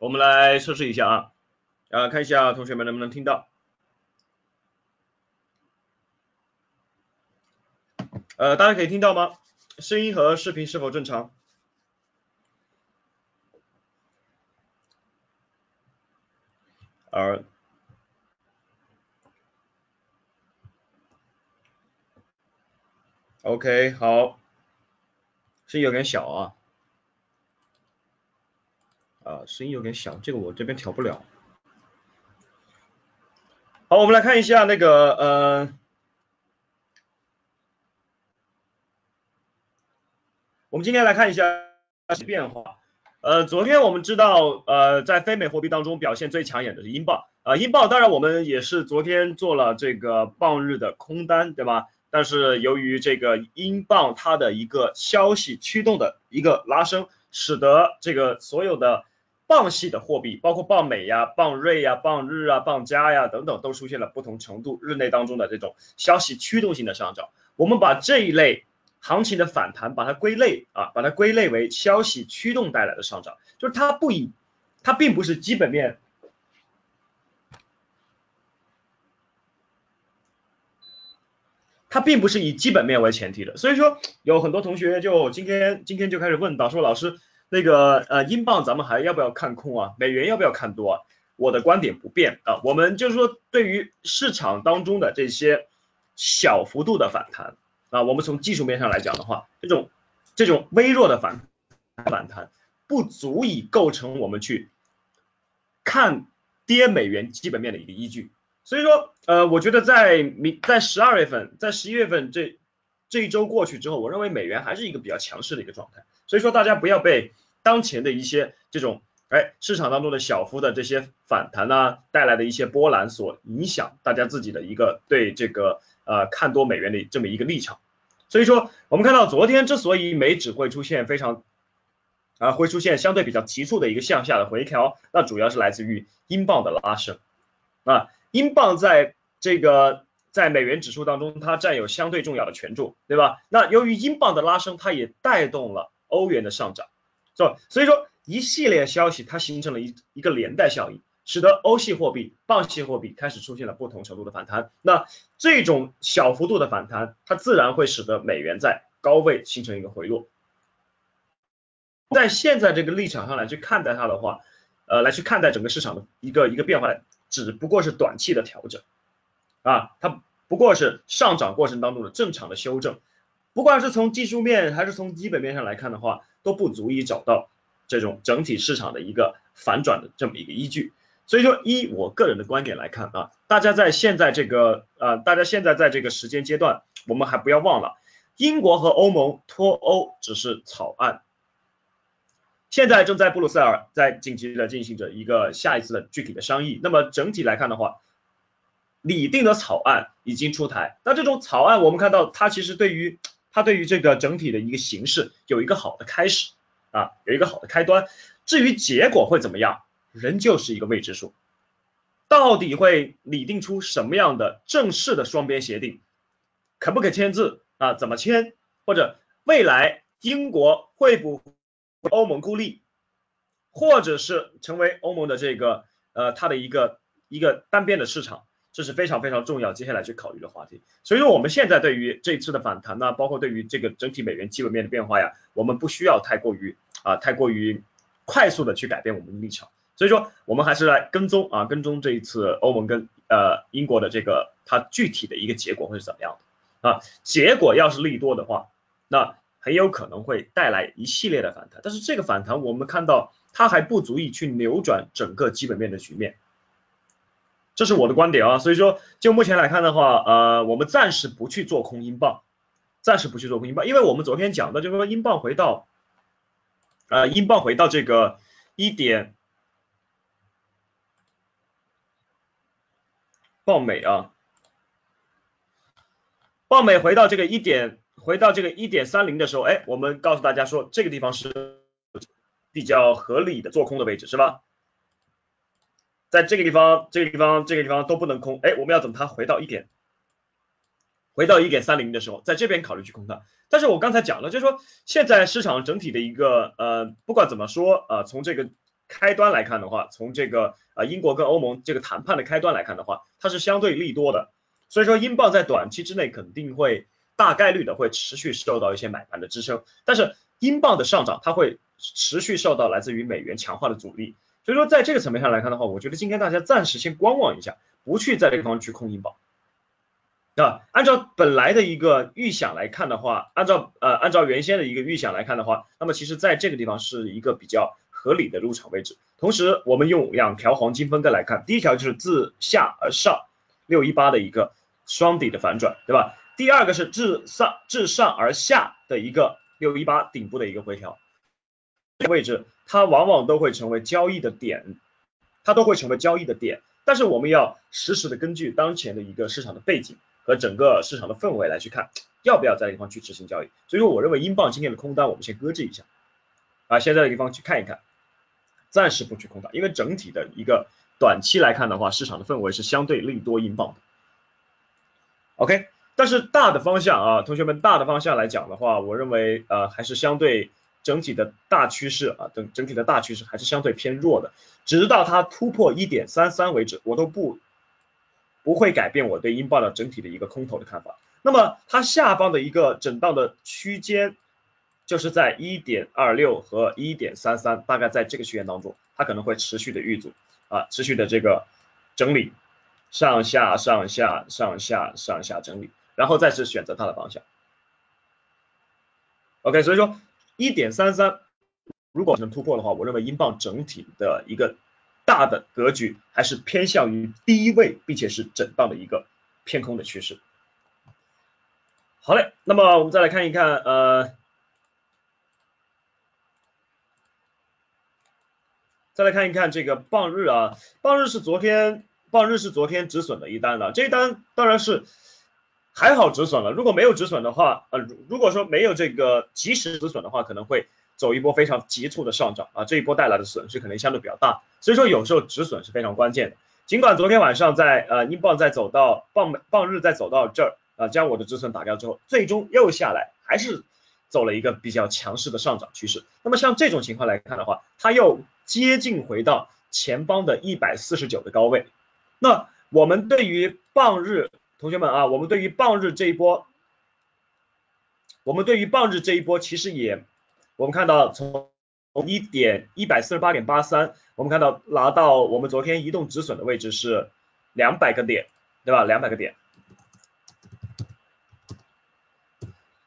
我们来测试一下啊，呃，看一下同学们能不能听到。呃，大家可以听到吗？声音和视频是否正常？而 OK，好，声音有点小啊，啊，声音有点小，这个我这边调不了。好，我们来看一下那个，呃，我们今天来看一下变化。呃，昨天我们知道，呃，在非美货币当中表现最抢眼的是英镑，啊，英镑当然我们也是昨天做了这个棒日的空单，对吧？但是由于这个英镑它的一个消息驱动的一个拉升，使得这个所有的镑系的货币，包括镑美呀、镑瑞呀、镑日啊、镑加呀等等，都出现了不同程度日内当中的这种消息驱动性的上涨。我们把这一类。行情的反弹，把它归类啊，把它归类为消息驱动带来的上涨，就是它不以，它并不是基本面，它并不是以基本面为前提的，所以说有很多同学就今天今天就开始问导说老师那个呃英镑咱们还要不要看空啊？美元要不要看多啊？我的观点不变啊，我们就是说对于市场当中的这些小幅度的反弹。啊，我们从技术面上来讲的话，这种这种微弱的反反弹不足以构成我们去看跌美元基本面的一个依据。所以说，呃，我觉得在明在十二月份，在十一月份这这一周过去之后，我认为美元还是一个比较强势的一个状态。所以说，大家不要被当前的一些这种哎市场当中的小幅的这些反弹啊带来的一些波澜所影响，大家自己的一个对这个。呃，看多美元的这么一个立场，所以说我们看到昨天之所以美指会出现非常啊会出现相对比较急促的一个向下的回调，那主要是来自于英镑的拉升啊，英镑在这个在美元指数当中它占有相对重要的权重，对吧？那由于英镑的拉升，它也带动了欧元的上涨，是吧？所以说一系列消息它形成了一一个连带效应。使得欧系货币、镑系货币开始出现了不同程度的反弹，那这种小幅度的反弹，它自然会使得美元在高位形成一个回落。在现在这个立场上来去看待它的话，呃，来去看待整个市场的一个一个变化，只不过是短期的调整啊，它不过是上涨过程当中的正常的修正，不管是从技术面还是从基本面上来看的话，都不足以找到这种整体市场的一个反转的这么一个依据。所以说，依我个人的观点来看啊，大家在现在这个呃，大家现在在这个时间阶段，我们还不要忘了，英国和欧盟脱欧只是草案，现在正在布鲁塞尔在紧急的进行着一个下一次的具体的商议。那么整体来看的话，拟定的草案已经出台，那这种草案我们看到它其实对于它对于这个整体的一个形势有一个好的开始啊，有一个好的开端。至于结果会怎么样？仍旧是一个未知数，到底会拟定出什么样的正式的双边协定，可不可签字啊？怎么签？或者未来英国会不会欧盟孤立，或者是成为欧盟的这个呃它的一个一个单边的市场，这是非常非常重要接下来去考虑的话题。所以说我们现在对于这次的反弹呢，包括对于这个整体美元基本面的变化呀，我们不需要太过于啊太过于快速的去改变我们的立场。所以说，我们还是来跟踪啊，跟踪这一次欧盟跟呃英国的这个它具体的一个结果会是怎么样的啊？结果要是利多的话，那很有可能会带来一系列的反弹。但是这个反弹我们看到它还不足以去扭转整个基本面的局面，这是我的观点啊。所以说，就目前来看的话，呃，我们暂时不去做空英镑，暂时不去做空英镑，因为我们昨天讲的就是说英镑回到呃英镑回到这个一点。报美啊，报美回到这个一点，回到这个一点三零的时候，哎，我们告诉大家说这个地方是比较合理的做空的位置，是吧？在这个地方，这个地方，这个地方都不能空，哎，我们要等它回到一点，回到一点三零的时候，在这边考虑去空它。但是我刚才讲了，就是说现在市场整体的一个呃，不管怎么说啊，从这个开端来看的话，从这个啊英国跟欧盟这个谈判的开端来看的话，它是相对利多的，所以说英镑在短期之内肯定会大概率的会持续受到一些买盘的支撑，但是英镑的上涨它会持续受到来自于美元强化的阻力，所以说在这个层面上来看的话，我觉得今天大家暂时先观望一下，不去在这个地方去空英镑。啊，按照本来的一个预想来看的话，按照呃按照原先的一个预想来看的话，那么其实在这个地方是一个比较合理的入场位置。同时，我们用两条黄金分割来看，第一条就是自下而上六一八的一个双底的反转，对吧？第二个是自上自上而下的一个六一八顶部的一个回调位置，它往往都会成为交易的点，它都会成为交易的点。但是我们要实时的根据当前的一个市场的背景。和整个市场的氛围来去看，要不要在地方去执行交易？所以说，我认为英镑今天的空单我们先搁置一下，啊，先在地方去看一看，暂时不去空单，因为整体的一个短期来看的话，市场的氛围是相对利多英镑的。OK，但是大的方向啊，同学们大的方向来讲的话，我认为呃还是相对整体的大趋势啊，整整体的大趋势还是相对偏弱的，直到它突破一点三三为止，我都不。不会改变我对英镑的整体的一个空头的看法。那么它下方的一个震荡的区间，就是在一点二六和一点三三，大概在这个区间当中，它可能会持续的遇阻啊，持续的这个整理，上下上下上下上下整理，然后再次选择它的方向。OK，所以说一点三三如果能突破的话，我认为英镑整体的一个。大的格局还是偏向于低位，并且是震荡的一个偏空的趋势。好嘞，那么我们再来看一看，呃，再来看一看这个棒日啊，棒日是昨天，棒日是昨天止损的一单了，这一单当然是还好止损了，如果没有止损的话，呃，如果说没有这个及时止损的话，可能会。走一波非常急促的上涨啊，这一波带来的损失可能相对比较大，所以说有时候止损是非常关键的。尽管昨天晚上在呃英镑在走到傍傍日再走到这儿啊，将我的止损打掉之后，最终又下来，还是走了一个比较强势的上涨趋势。那么像这种情况来看的话，它又接近回到前方的一百四十九的高位。那我们对于傍日同学们啊，我们对于傍日这一波，我们对于傍日这一波其实也。我们看到从一点一百四十八点八三，我们看到拿到我们昨天移动止损的位置是两百个点，对吧？两百个点。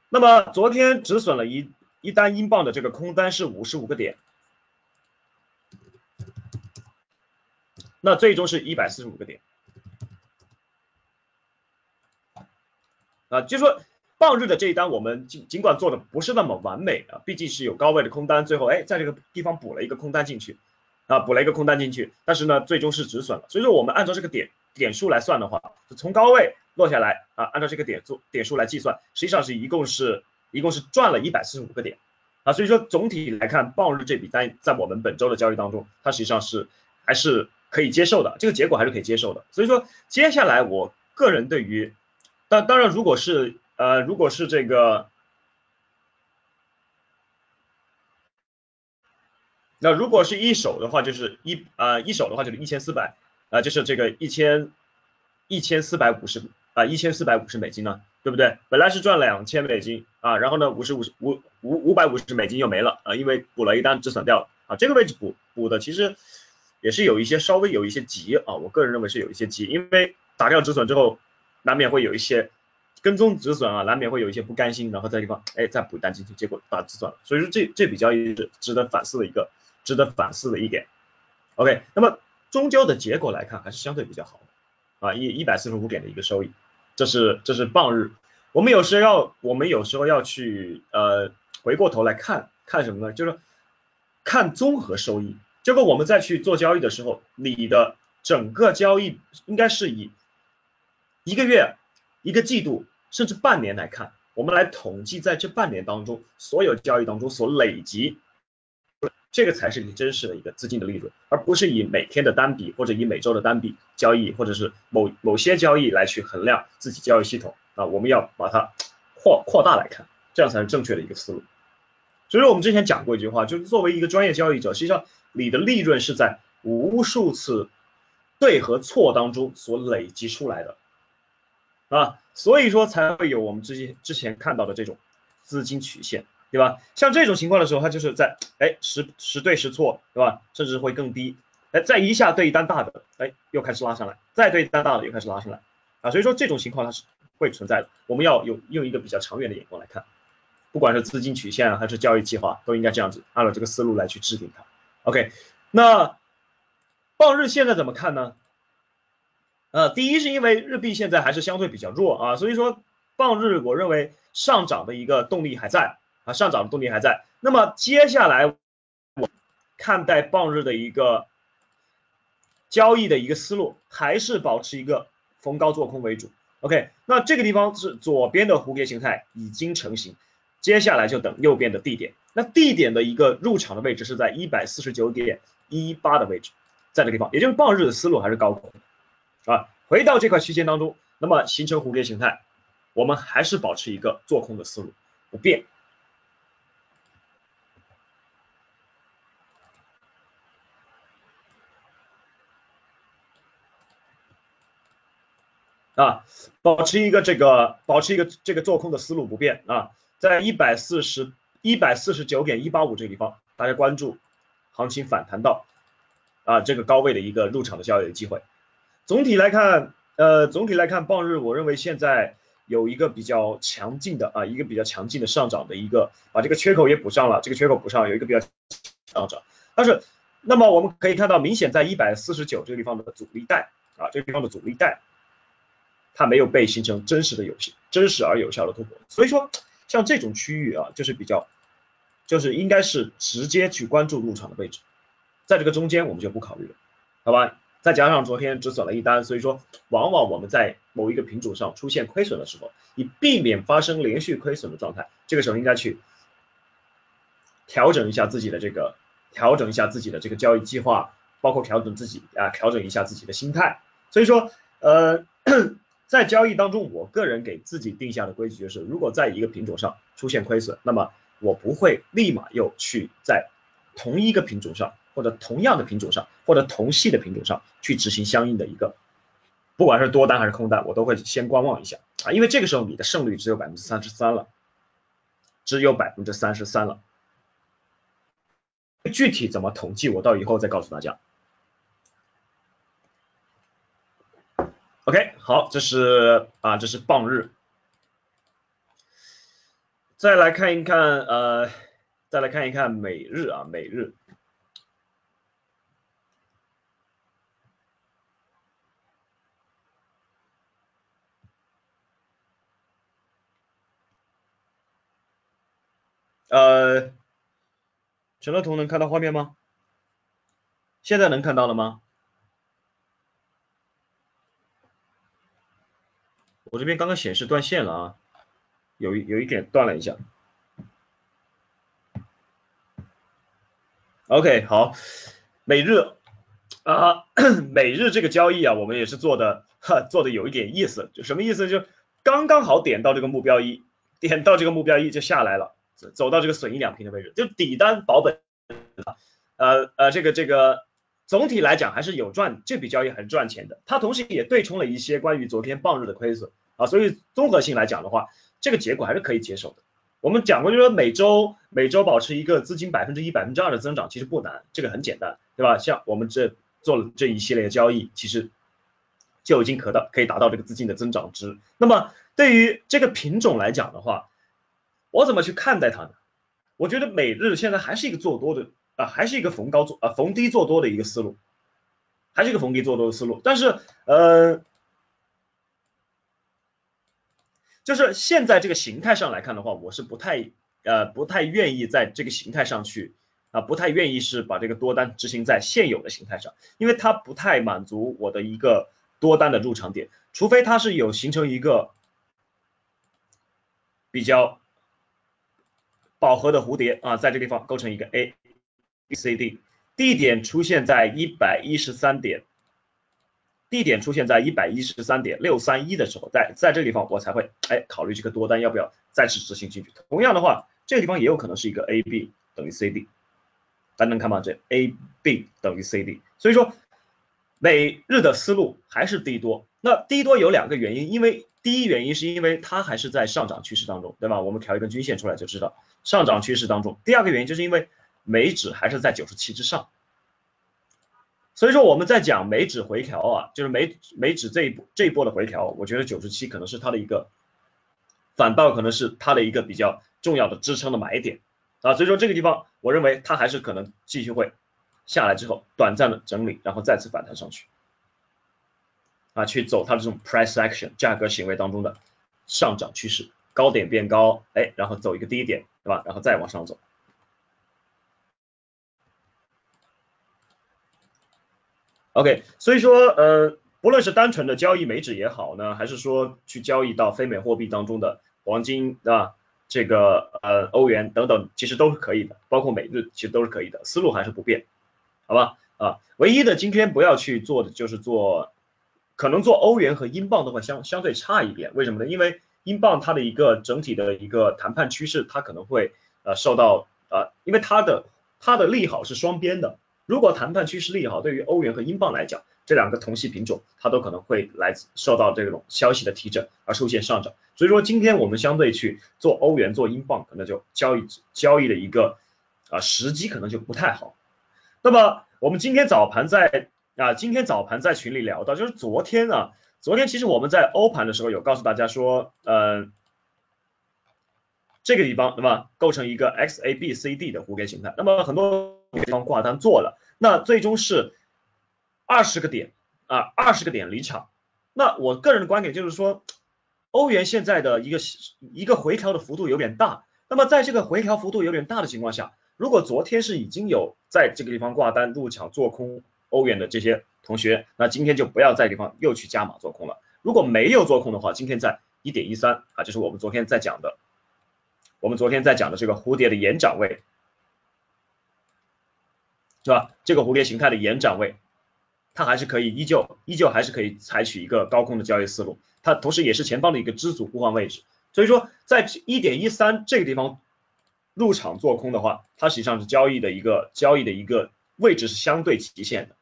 那么昨天止损了一一单英镑的这个空单是五十五个点，那最终是一百四十五个点。啊，就说。放日的这一单，我们尽尽管做的不是那么完美啊，毕竟是有高位的空单，最后哎在这个地方补了一个空单进去啊，补了一个空单进去，但是呢最终是止损了。所以说我们按照这个点点数来算的话，从高位落下来啊，按照这个点做点数来计算，实际上是一共是一共是赚了一百四十五个点啊。所以说总体来看，傍日这笔单在我们本周的交易当中，它实际上是还是可以接受的，这个结果还是可以接受的。所以说接下来我个人对于，当当然如果是呃，如果是这个，那如果是一手的话，就是一啊一手的话就是一千四百啊，就是这个一千一千四百五十啊一千四百五十美金呢，对不对？本来是赚两千美金啊，然后呢五十五十五五五百五十美金又没了啊，因为补了一单止损掉了啊，这个位置补补的其实也是有一些稍微有一些急啊，我个人认为是有一些急，因为打掉止损之后，难免会有一些。跟踪止损啊，难免会有一些不甘心，然后在地方哎再补单进去，结果把止损了，所以说这这笔交易是值得反思的一个，值得反思的一点。OK，那么终究的结果来看还是相对比较好啊，一一百四十五点的一个收益，这是这是棒日。我们有时候要我们有时候要去呃回过头来看看什么呢？就是看综合收益。结果我们再去做交易的时候，你的整个交易应该是以一个月一个季度。甚至半年来看，我们来统计在这半年当中所有交易当中所累积，这个才是你真实的一个资金的利润，而不是以每天的单笔或者以每周的单笔交易，或者是某某些交易来去衡量自己交易系统啊，我们要把它扩扩大来看，这样才是正确的一个思路。所以说我们之前讲过一句话，就是作为一个专业交易者，实际上你的利润是在无数次对和错当中所累积出来的啊，所以说才会有我们之前之前看到的这种资金曲线，对吧？像这种情况的时候，它就是在哎十十对十错，对吧？甚至会更低，哎再一下对一单大的，哎又开始拉上来，再对一单大的又开始拉上来啊，所以说这种情况它是会存在的，我们要有用一个比较长远的眼光来看。不管是资金曲线还是交易计划，都应该这样子按照这个思路来去制定它。OK，那傍日现在怎么看呢？呃，第一是因为日币现在还是相对比较弱啊，所以说傍日我认为上涨的一个动力还在啊，上涨的动力还在。那么接下来我看待傍日的一个交易的一个思路，还是保持一个逢高做空为主。OK，那这个地方是左边的蝴蝶形态已经成型。接下来就等右边的地点，那地点的一个入场的位置是在一百四十九点一八的位置，在这个地方，也就是傍日的思路还是高空啊。回到这块区间当中，那么形成蝴蝶形态，我们还是保持一个做空的思路不变啊，保持一个这个保持一个这个做空的思路不变啊。在一百四十一百四十九点一八五这个地方，大家关注行情反弹到啊这个高位的一个入场的交易的机会。总体来看，呃，总体来看，傍日我认为现在有一个比较强劲的啊一个比较强劲的上涨的一个，把这个缺口也补上了，这个缺口补上有一个比较上涨。但是，那么我们可以看到，明显在一百四十九这个地方的阻力带啊这个地方的阻力带，它没有被形成真实的有效、真实而有效的突破，所以说。像这种区域啊，就是比较，就是应该是直接去关注入场的位置，在这个中间我们就不考虑了，好吧？再加上昨天止损了一单，所以说往往我们在某一个品种上出现亏损的时候，以避免发生连续亏损的状态，这个时候应该去调整一下自己的这个，调整一下自己的这个交易计划，包括调整自己啊，调整一下自己的心态。所以说，呃。在交易当中，我个人给自己定下的规矩就是，如果在一个品种上出现亏损，那么我不会立马又去在同一个品种上，或者同样的品种上，或者同系的品种上去执行相应的一个，不管是多单还是空单，我都会先观望一下啊，因为这个时候你的胜率只有百分之三十三了，只有百分之三十三了，具体怎么统计，我到以后再告诉大家。OK，好，这是啊，这是棒日。再来看一看，呃，再来看一看每日啊，每日。呃，陈乐彤能看到画面吗？现在能看到了吗？我这边刚刚显示断线了啊，有有一点断了一下。OK，好，每日啊，每日这个交易啊，我们也是做的哈，做的有一点意思，就什么意思？就刚刚好点到这个目标一，点到这个目标一就下来了，走走到这个损益两平的位置，就底单保本，呃呃，这个这个。总体来讲还是有赚，这笔交易还是赚钱的。它同时也对冲了一些关于昨天傍日的亏损啊，所以综合性来讲的话，这个结果还是可以接受的。我们讲过，就是说每周每周保持一个资金百分之一、百分之二的增长，其实不难，这个很简单，对吧？像我们这做了这一系列的交易，其实就已经可到可以达到这个资金的增长值。那么对于这个品种来讲的话，我怎么去看待它呢？我觉得每日现在还是一个做多的。啊，还是一个逢高做啊逢低做多的一个思路，还是一个逢低做多的思路。但是呃，就是现在这个形态上来看的话，我是不太呃不太愿意在这个形态上去啊，不太愿意是把这个多单执行在现有的形态上，因为它不太满足我的一个多单的入场点，除非它是有形成一个比较饱和的蝴蝶啊，在这个地方构成一个 A B。C D 地点出现在一百一十三点，地点出现在一百一十三点六三一的时候，在在这个地方我才会哎考虑这个多单要不要再次执行进去。同样的话，这。这个地方也有可能是一个 AB 等于 CD，大家能看吗？这 AB 等于 CD，所以说每日的思路还是低多。那低多有两个原因，因为第一原因是因为它还是在上涨趋势当中，对吧？我们调一根均线出来就知道上涨趋势当中。第二个原因就是因为美指还是在九十七之上，所以说我们在讲美指回调啊，就是美美指这一波这一波的回调，我觉得九十七可能是它的一个反倒可能是它的一个比较重要的支撑的买点啊，所以说这个地方我认为它还是可能继续会下来之后短暂的整理，然后再次反弹上去。啊，去走它的这种 price action 价格行为当中的上涨趋势，高点变高，哎，然后走一个低点，对吧？然后再往上走。OK，所以说，呃，不论是单纯的交易美指也好呢，还是说去交易到非美货币当中的黄金，对吧？这个呃欧元等等，其实都是可以的，包括美日，其实都是可以的，思路还是不变，好吧？啊，唯一的今天不要去做的就是做。可能做欧元和英镑的话相相对差一点，为什么呢？因为英镑它的一个整体的一个谈判趋势，它可能会呃受到呃，因为它的它的利好是双边的。如果谈判趋势利好，对于欧元和英镑来讲，这两个同系品种它都可能会来受到这种消息的提振而出现上涨。所以说今天我们相对去做欧元做英镑，可能就交易交易的一个啊时机可能就不太好。那么我们今天早盘在。啊，今天早盘在群里聊到，就是昨天啊，昨天其实我们在欧盘的时候有告诉大家说，呃，这个地方对吧，构成一个 X A B C D 的弧形形态，那么很多地方挂单做了，那最终是二十个点啊，二十个点离场。那我个人的观点就是说，欧元现在的一个一个回调的幅度有点大，那么在这个回调幅度有点大的情况下，如果昨天是已经有在这个地方挂单入场做空。欧元的这些同学，那今天就不要在地方又去加码做空了。如果没有做空的话，今天在一点一三啊，就是我们昨天在讲的，我们昨天在讲的这个蝴蝶的延展位，是吧？这个蝴蝶形态的延展位，它还是可以依旧依旧还是可以采取一个高空的交易思路，它同时也是前方的一个支组互换位置。所以说，在一点一三这个地方入场做空的话，它实际上是交易的一个交易的一个位置是相对极限的。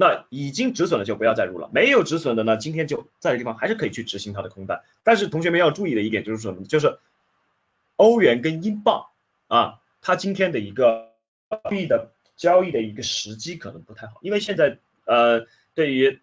那已经止损的就不要再入了，没有止损的呢，今天就在这地方还是可以去执行它的空单。但是同学们要注意的一点就是什么？就是欧元跟英镑啊，它今天的一个币的交易的一个时机可能不太好，因为现在呃对于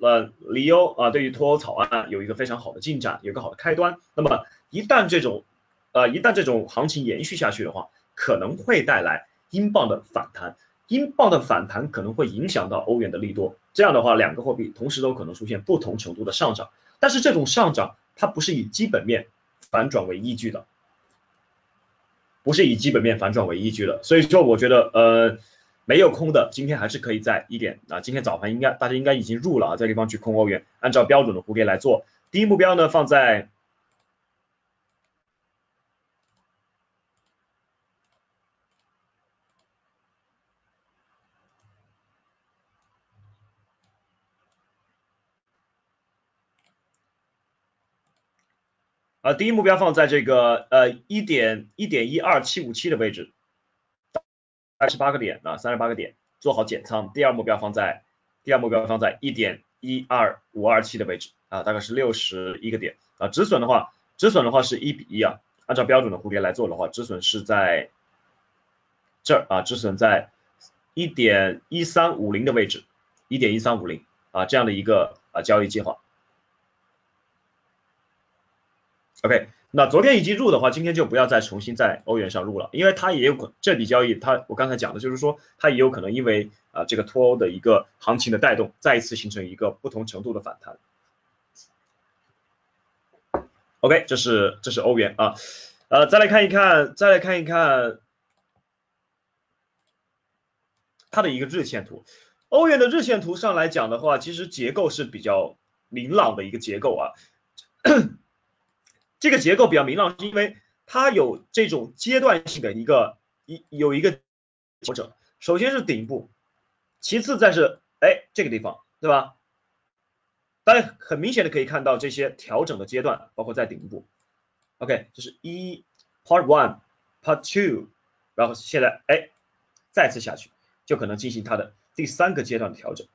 呃离欧啊，对于脱欧草案有一个非常好的进展，有个好的开端。那么一旦这种呃一旦这种行情延续下去的话，可能会带来英镑的反弹。英镑的反弹可能会影响到欧元的利多，这样的话，两个货币同时都可能出现不同程度的上涨，但是这种上涨它不是以基本面反转为依据的，不是以基本面反转为依据的，所以说我觉得呃没有空的，今天还是可以在一点啊，今天早盘应该大家应该已经入了啊，这地方去空欧元，按照标准的蝴蝶来做，第一目标呢放在。呃，第一目标放在这个呃一点一点一二七五七的位置，二十八个点啊，三十八个点，做好减仓。第二目标放在第二目标放在一点一二五二七的位置啊，大概是六十一个点啊。止损的话，止损的话是一比一啊，按照标准的蝴蝶来做的话，止损是在这儿啊，止损在一点一三五零的位置，一点一三五零啊这样的一个啊交易计划。OK，那昨天已经入的话，今天就不要再重新在欧元上入了，因为它也有可这笔交易，它我刚才讲的就是说，它也有可能因为啊这个脱欧的一个行情的带动，再一次形成一个不同程度的反弹。OK，这是这是欧元啊，呃，再来看一看，再来看一看它的一个日线图，欧元的日线图上来讲的话，其实结构是比较明朗的一个结构啊。这个结构比较明朗，是因为它有这种阶段性的一个一有一个调整，首先是顶部，其次再是哎这个地方，对吧？大家很明显的可以看到这些调整的阶段，包括在顶部。OK，这是一 part one part two，然后现在哎再次下去，就可能进行它的第三个阶段的调整。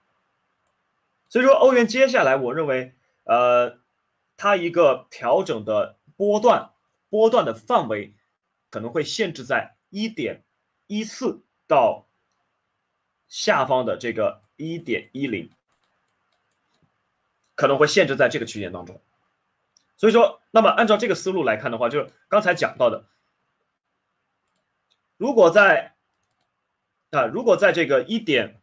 所以说欧元接下来我认为呃它一个调整的波段波段的范围可能会限制在一点一四到下方的这个一点一零。可能会限制在这个区间当中，所以说，那么按照这个思路来看的话，就是刚才讲到的，如果在啊，如果在这个一点，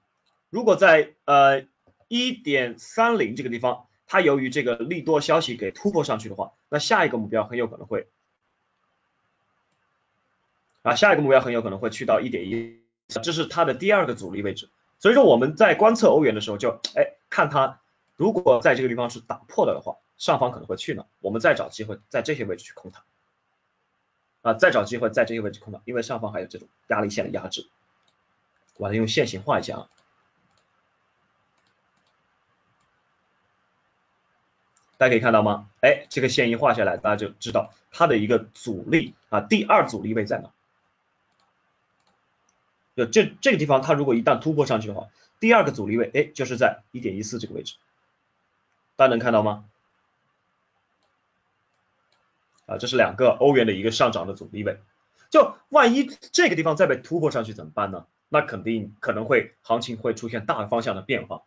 如果在呃一点三零这个地方，它由于这个利多消息给突破上去的话，那下一个目标很有可能会啊，下一个目标很有可能会去到一点一，这是它的第二个阻力位置。所以说我们在观测欧元的时候，就哎看它。如果在这个地方是打破了的话，上方可能会去呢，我们再找机会在这些位置去空它，啊，再找机会在这些位置空它，因为上方还有这种压力线的压制，我把它用线形画一下啊，大家可以看到吗？哎，这个线一画下来，大家就知道它的一个阻力啊，第二阻力位在哪？就这这个地方，它如果一旦突破上去的话，第二个阻力位，哎，就是在一点一四这个位置。大家能看到吗？啊，这是两个欧元的一个上涨的阻力位，就万一这个地方再被突破上去怎么办呢？那肯定可能会行情会出现大方向的变化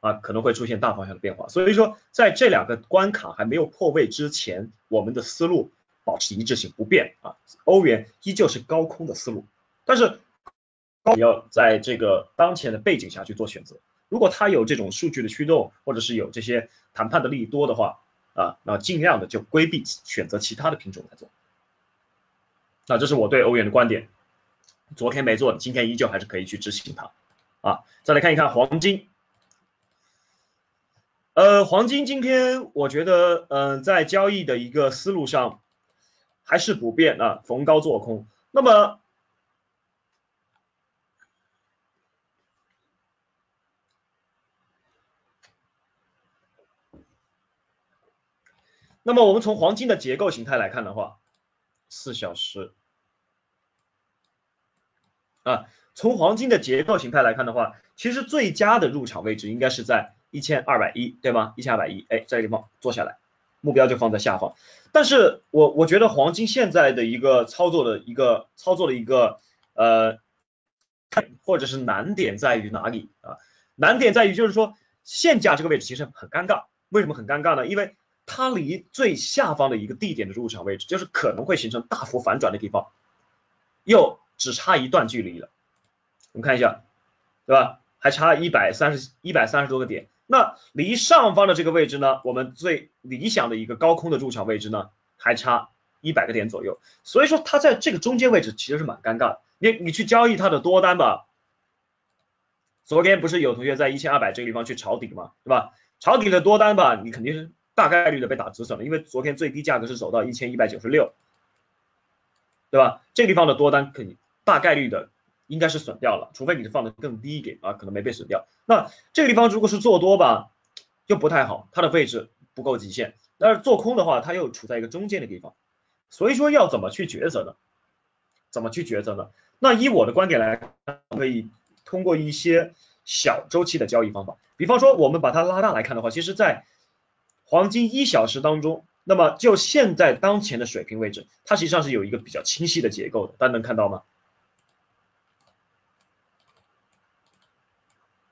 啊，可能会出现大方向的变化。所以说，在这两个关卡还没有破位之前，我们的思路保持一致性不变啊，欧元依旧是高空的思路，但是要在这个当前的背景下去做选择。如果它有这种数据的驱动，或者是有这些谈判的利益多的话，啊，那尽量的就规避选择其他的品种来做。那这是我对欧元的观点，昨天没做，今天依旧还是可以去执行它。啊，再来看一看黄金，呃，黄金今天我觉得，嗯，在交易的一个思路上还是不变啊，逢高做空。那么那么我们从黄金的结构形态来看的话，四小时啊，从黄金的结构形态来看的话，其实最佳的入场位置应该是在一千二百一，对吗？一千二百一，哎，这个地方做下来，目标就放在下方。但是我我觉得黄金现在的一个操作的一个操作的一个呃，或者是难点在于哪里啊？难点在于就是说现价这个位置其实很尴尬，为什么很尴尬呢？因为它离最下方的一个地点的入场位置，就是可能会形成大幅反转的地方，又只差一段距离了。我们看一下，对吧？还差一百三十一百三十多个点。那离上方的这个位置呢？我们最理想的一个高空的入场位置呢，还差一百个点左右。所以说它在这个中间位置其实是蛮尴尬的。你你去交易它的多单吧，昨天不是有同学在一千二百这个地方去抄底吗？对吧？抄底的多单吧，你肯定是。大概率的被打止损了，因为昨天最低价格是走到一千一百九十六，对吧？这个地方的多单肯定大概率的应该是损掉了，除非你是放的更低一点啊，可能没被损掉。那这个地方如果是做多吧，就不太好，它的位置不够极限。但是做空的话，它又处在一个中间的地方，所以说要怎么去抉择呢？怎么去抉择呢？那以我的观点来看，可以通过一些小周期的交易方法，比方说我们把它拉大来看的话，其实在黄金一小时当中，那么就现在当前的水平位置，它实际上是有一个比较清晰的结构的，大家能看到吗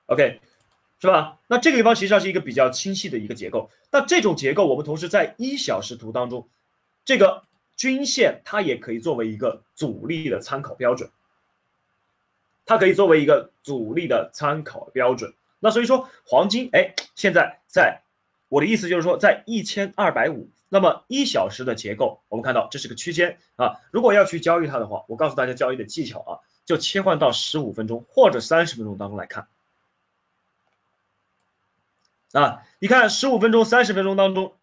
？OK，是吧？那这个地方实际上是一个比较清晰的一个结构。那这种结构，我们同时在一小时图当中，这个均线它也可以作为一个阻力的参考标准，它可以作为一个阻力的参考标准。那所以说，黄金哎，现在在。我的意思就是说，在一千二百五，那么一小时的结构，我们看到这是个区间啊。如果要去交易它的话，我告诉大家交易的技巧啊，就切换到十五分钟或者三十分钟当中来看啊。你看十五分钟、三十分钟当中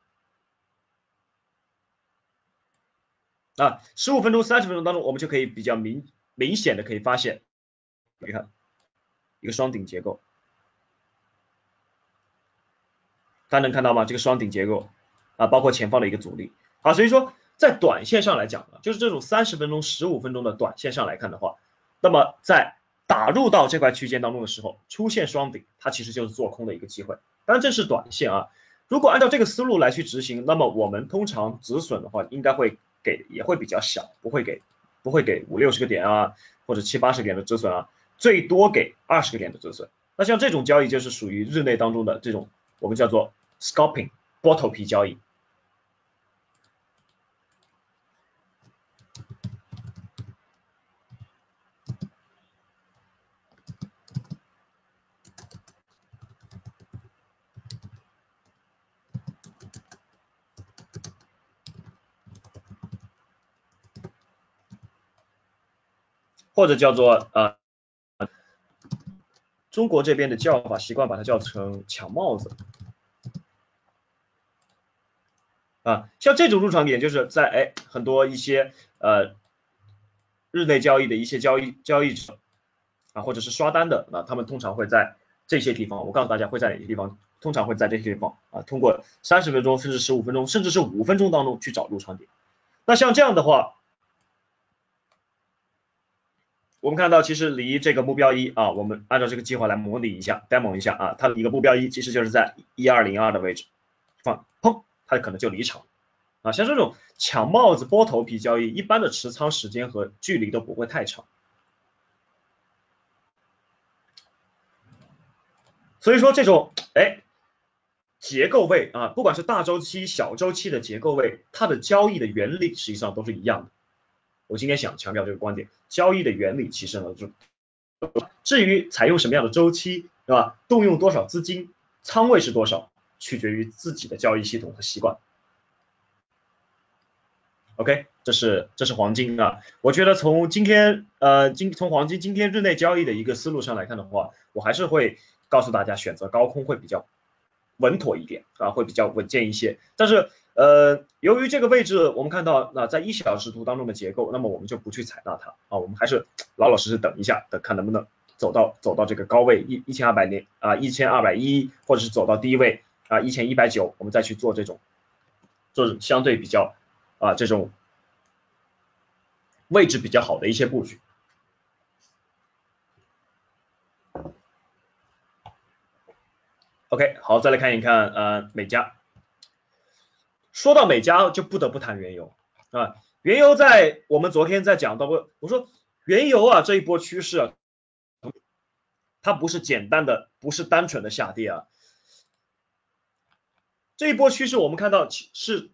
啊，十五分钟、三十分钟当中，我们就可以比较明明显的可以发现，你看一个双顶结构。大家能看到吗？这个双顶结构啊，包括前方的一个阻力。好，所以说在短线上来讲呢，就是这种三十分钟、十五分钟的短线上来看的话，那么在打入到这块区间当中的时候，出现双顶，它其实就是做空的一个机会。当然这是短线啊，如果按照这个思路来去执行，那么我们通常止损的话，应该会给也会比较小，不会给不会给五六十个点啊，或者七八十点的止损啊，最多给二十个点的止损。那像这种交易就是属于日内当中的这种我们叫做 scalping 波头皮交易。或者叫做呃，中国这边的叫法习惯把它叫成抢帽子啊，像这种入场点就是在哎很多一些呃日内交易的一些交易交易者啊，或者是刷单的，那他们通常会在这些地方，我告诉大家会在哪些地方，通常会在这些地方啊，通过三十分钟甚至十五分钟甚至是五分钟当中去找入场点，那像这样的话。我们看到，其实离这个目标一啊，我们按照这个计划来模拟一下，demo 一下啊，它的一个目标一其实就是在一二零二的位置，放，砰，它可能就离场啊。像这种抢帽子剥头皮交易，一般的持仓时间和距离都不会太长。所以说这种哎结构位啊，不管是大周期、小周期的结构位，它的交易的原理实际上都是一样的。我今天想强调这个观点，交易的原理其实呢就，至于采用什么样的周期，是吧？动用多少资金，仓位是多少，取决于自己的交易系统和习惯。OK，这是这是黄金啊，我觉得从今天呃今从黄金今天日内交易的一个思路上来看的话，我还是会告诉大家选择高空会比较稳妥一点啊，会比较稳健一些，但是。呃，由于这个位置，我们看到那在一小时图当中的结构，那么我们就不去采纳它啊，我们还是老老实实等一下，等看能不能走到走到这个高位一一千二百零啊一千二百一，或者是走到低位啊一千一百九，我们再去做这种做相对比较啊这种位置比较好的一些布局。OK，好，再来看一看呃美加。说到美加，就不得不谈原油啊。原油在我们昨天在讲到过，我说原油啊这一波趋势啊，它不是简单的，不是单纯的下跌啊。这一波趋势我们看到是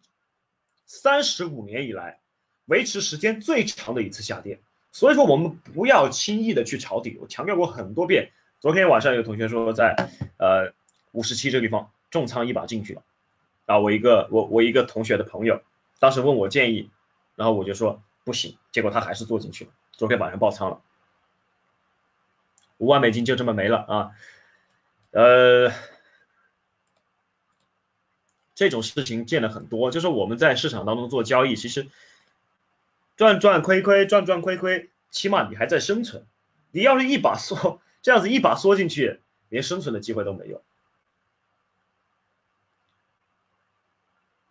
三十五年以来维持时间最长的一次下跌，所以说我们不要轻易的去抄底。我强调过很多遍，昨天晚上有同学说在呃五十七这个地方重仓一把进去了。啊，我一个我我一个同学的朋友，当时问我建议，然后我就说不行，结果他还是做进去了，昨天晚上爆仓了，五万美金就这么没了啊，呃，这种事情见了很多，就是我们在市场当中做交易，其实赚赚亏亏赚赚亏亏，起码你还在生存，你要是一把缩这样子一把缩进去，连生存的机会都没有。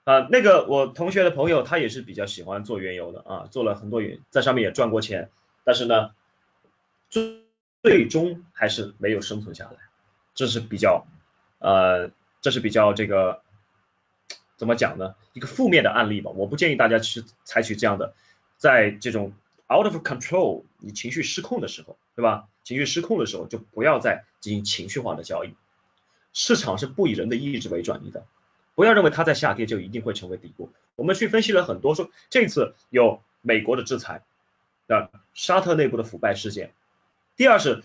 啊，那个我同学的朋友，他也是比较喜欢做原油的啊，做了很多原，在上面也赚过钱，但是呢，最最终还是没有生存下来，这是比较呃，这是比较这个怎么讲呢？一个负面的案例吧。我不建议大家去采取这样的，在这种 out of control，你情绪失控的时候，对吧？情绪失控的时候，就不要再进行情绪化的交易，市场是不以人的意志为转移的。不要认为它在下跌就一定会成为底部。我们去分析了很多，说这次有美国的制裁，啊，沙特内部的腐败事件。第二是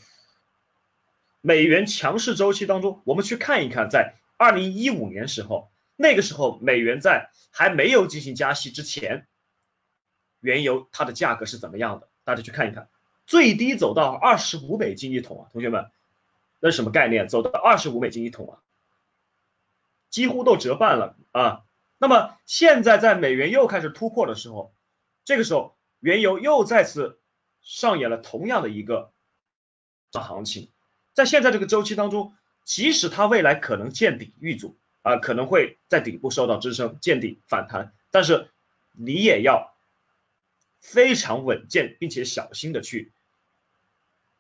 美元强势周期当中，我们去看一看，在二零一五年时候，那个时候美元在还没有进行加息之前，原油它的价格是怎么样的？大家去看一看，最低走到二十五美金一桶啊，同学们，那是什么概念？走到二十五美金一桶啊？几乎都折半了啊！那么现在在美元又开始突破的时候，这个时候原油又再次上演了同样的一个行情。在现在这个周期当中，即使它未来可能见底遇阻啊，可能会在底部受到支撑见底反弹，但是你也要非常稳健并且小心的去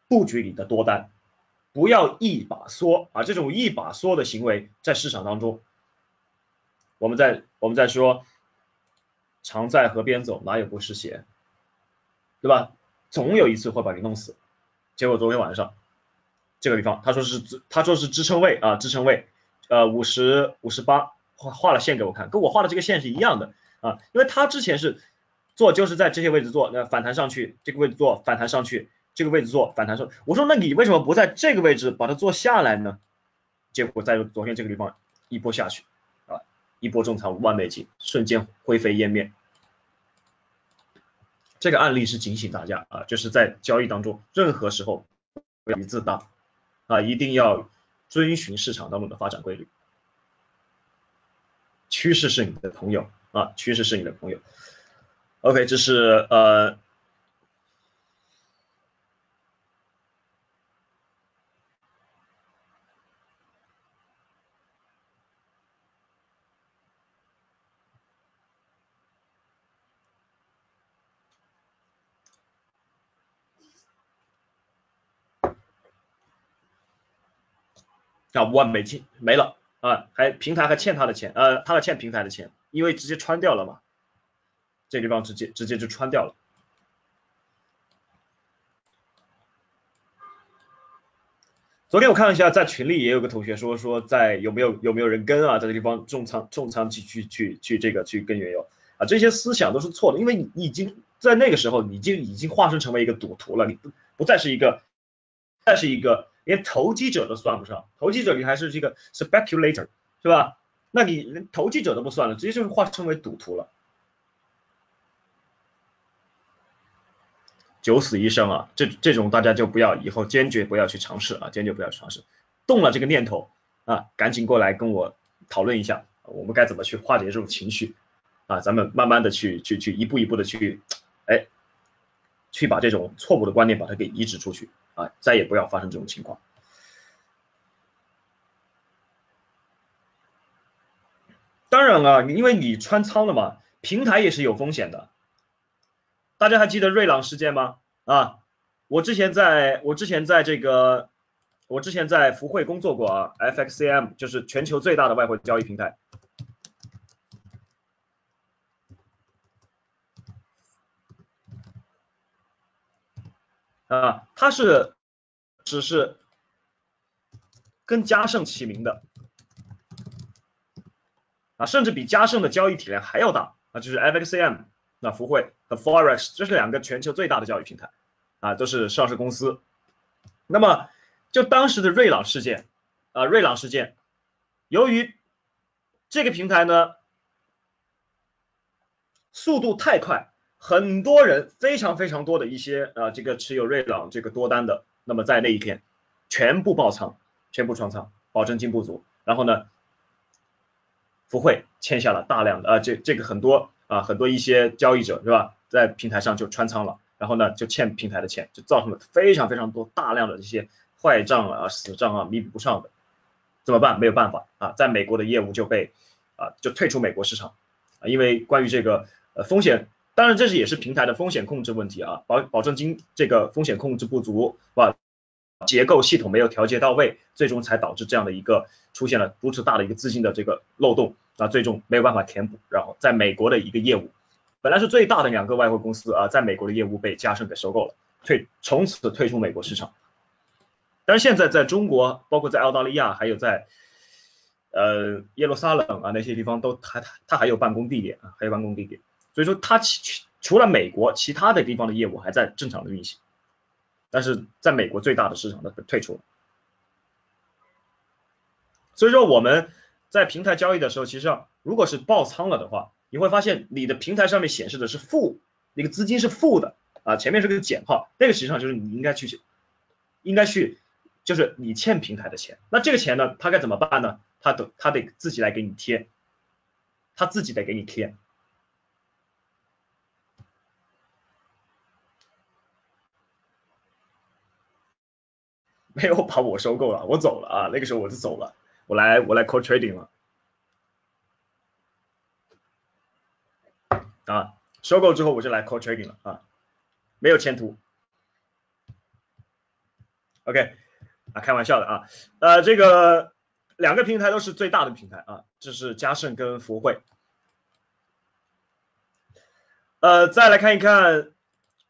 布局你的多单，不要一把缩啊！这种一把缩的行为在市场当中，我们在我们在说，常在河边走，哪有不湿鞋，对吧？总有一次会把你弄死。结果昨天晚上这个地方，他说是支，他说是支撑位啊，支撑位，呃，五十五十八画画了线给我看，跟我画的这个线是一样的啊，因为他之前是做就是在这些位置做，那反弹上去，这个位置做反弹上去，这个位置做反弹说，我说那你为什么不在这个位置把它做下来呢？结果在昨天这个地方一波下去啊，一波重仓五万美金，瞬间灰飞烟灭。这个案例是警醒大家啊，就是在交易当中，任何时候不要自大啊，一定要遵循市场当中的发展规律。趋势是你的朋友啊，趋势是你的朋友。OK，这是呃。啊，五万美金没了啊，还平台还欠他的钱，呃，他还欠平台的钱，因为直接穿掉了嘛，这地方直接直接就穿掉了。昨天我看了一下，在群里也有个同学说说在有没有有没有人跟啊，在这地方重仓重仓去去去去这个去跟原油啊，这些思想都是错的，因为你已经在那个时候，你就已经化身成为一个赌徒了，你不不再是一个，再是一个。连投机者都算不上，投机者你还是这个 speculator 是吧？那你连投机者都不算了，直接就化身为赌徒了，九死一生啊！这这种大家就不要以后坚决不要去尝试啊，坚决不要尝试。动了这个念头啊，赶紧过来跟我讨论一下，我们该怎么去化解这种情绪啊？咱们慢慢的去去去一步一步的去，哎，去把这种错误的观念把它给移植出去。啊，再也不要发生这种情况。当然了，因为你穿仓了嘛，平台也是有风险的。大家还记得瑞朗事件吗？啊，我之前在我之前在这个我之前在福汇工作过啊，FXCM 就是全球最大的外汇交易平台。啊，它是只是跟嘉盛齐名的啊，甚至比嘉盛的交易体量还要大啊，就是 FXCM 那福汇和 Forex 这是两个全球最大的交易平台啊，都是上市公司。那么就当时的瑞朗事件啊，瑞朗事件，由于这个平台呢速度太快。很多人非常非常多的一些啊，这个持有瑞朗这个多单的，那么在那一天全部爆仓，全部创仓，保证金不足，然后呢，福汇欠下了大量的啊，这这个很多啊，很多一些交易者是吧，在平台上就穿仓了，然后呢就欠平台的钱，就造成了非常非常多大量的这些坏账啊、死账啊弥补不上的，怎么办？没有办法啊，在美国的业务就被啊就退出美国市场啊，因为关于这个呃风险。当然，这是也是平台的风险控制问题啊，保保证金这个风险控制不足，是吧？结构系统没有调节到位，最终才导致这样的一个出现了如此大的一个资金的这个漏洞啊，最终没有办法填补，然后在美国的一个业务，本来是最大的两个外汇公司啊，在美国的业务被嘉盛给收购了，退从此退出美国市场。但是现在在中国，包括在澳大利亚，还有在呃耶路撒冷啊那些地方都还它还有办公地点啊，还有办公地点。所以说，它其其除了美国，其他的地方的业务还在正常的运行，但是在美国最大的市场的退出了。所以说我们在平台交易的时候，其实上如果是爆仓了的话，你会发现你的平台上面显示的是负，那个资金是负的啊，前面是个减号，那个实际上就是你应该去，应该去，就是你欠平台的钱。那这个钱呢，他该怎么办呢？他得他得自己来给你贴，他自己得给你贴。没有把我收购了，我走了啊，那个时候我就走了，我来我来 call trading 了。啊，收购之后我就来 call trading 了啊，没有前途。OK，啊，开玩笑的啊，呃，这个两个平台都是最大的平台啊，这是嘉盛跟福汇。呃，再来看一看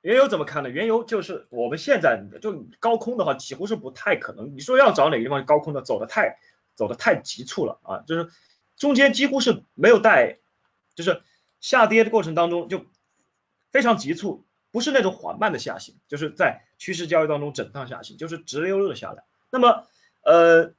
原油怎么看呢？原油就是我们现在就高空的话，几乎是不太可能。你说要找哪个地方高空的，走的太走的太急促了啊，就是中间几乎是没有带，就是下跌的过程当中就非常急促。不是那种缓慢的下行，就是在趋势交易当中震荡下行，就是直溜溜的下来。那么，呃，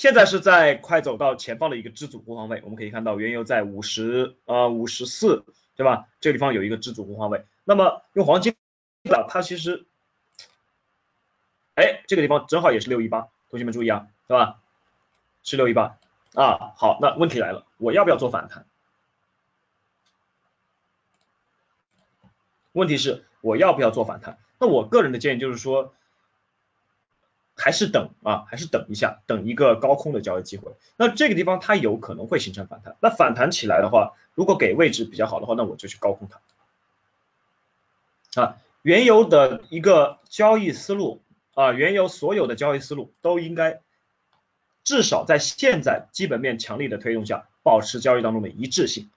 现在是在快走到前方的一个支阻护航位，我们可以看到原油在五十呃五十四，对吧？这个地方有一个支阻护航位。那么用黄金的，它其实，哎，这个地方正好也是六一八，同学们注意啊，对吧？是六一八啊。好，那问题来了，我要不要做反弹？问题是我要不要做反弹？那我个人的建议就是说，还是等啊，还是等一下，等一个高空的交易机会。那这个地方它有可能会形成反弹。那反弹起来的话，如果给位置比较好的话，那我就去高空它。啊，原油的一个交易思路啊，原油所有的交易思路都应该至少在现在基本面强力的推动下，保持交易当中的一致性。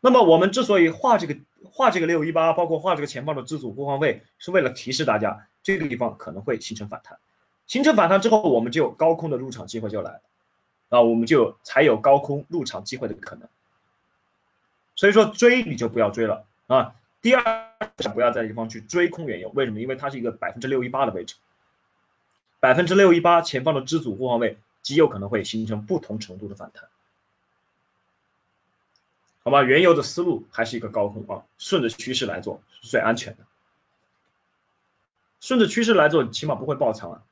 那么我们之所以画这个画这个六一八，包括画这个前方的支阻护航位，是为了提示大家这个地方可能会形成反弹，形成反弹之后，我们就高空的入场机会就来了，啊，我们就才有高空入场机会的可能。所以说追你就不要追了啊。第二，不要在地方去追空原油，为什么？因为它是一个百分之六一八的位置，百分之六一八前方的支阻护航位极有可能会形成不同程度的反弹。好吧，原油的思路还是一个高空啊，顺着趋势来做是最安全的。顺着趋势来做，起码不会爆仓啊。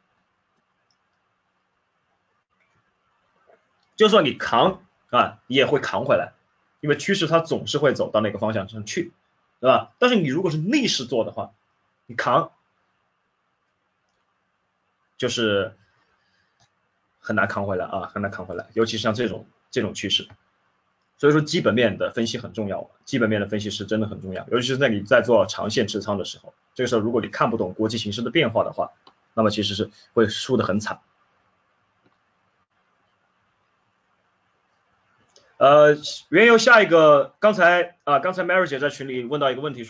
就算你扛啊，你也会扛回来，因为趋势它总是会走到那个方向上去，对吧？但是你如果是逆势做的话，你扛就是很难扛回来啊，很难扛回来，尤其是像这种这种趋势。所以说基本面的分析很重要，基本面的分析是真的很重要，尤其是在你在做长线持仓的时候，这个时候如果你看不懂国际形势的变化的话，那么其实是会输得很惨。呃，原油下一个，刚才啊，刚才 Mary 姐在群里问到一个问题，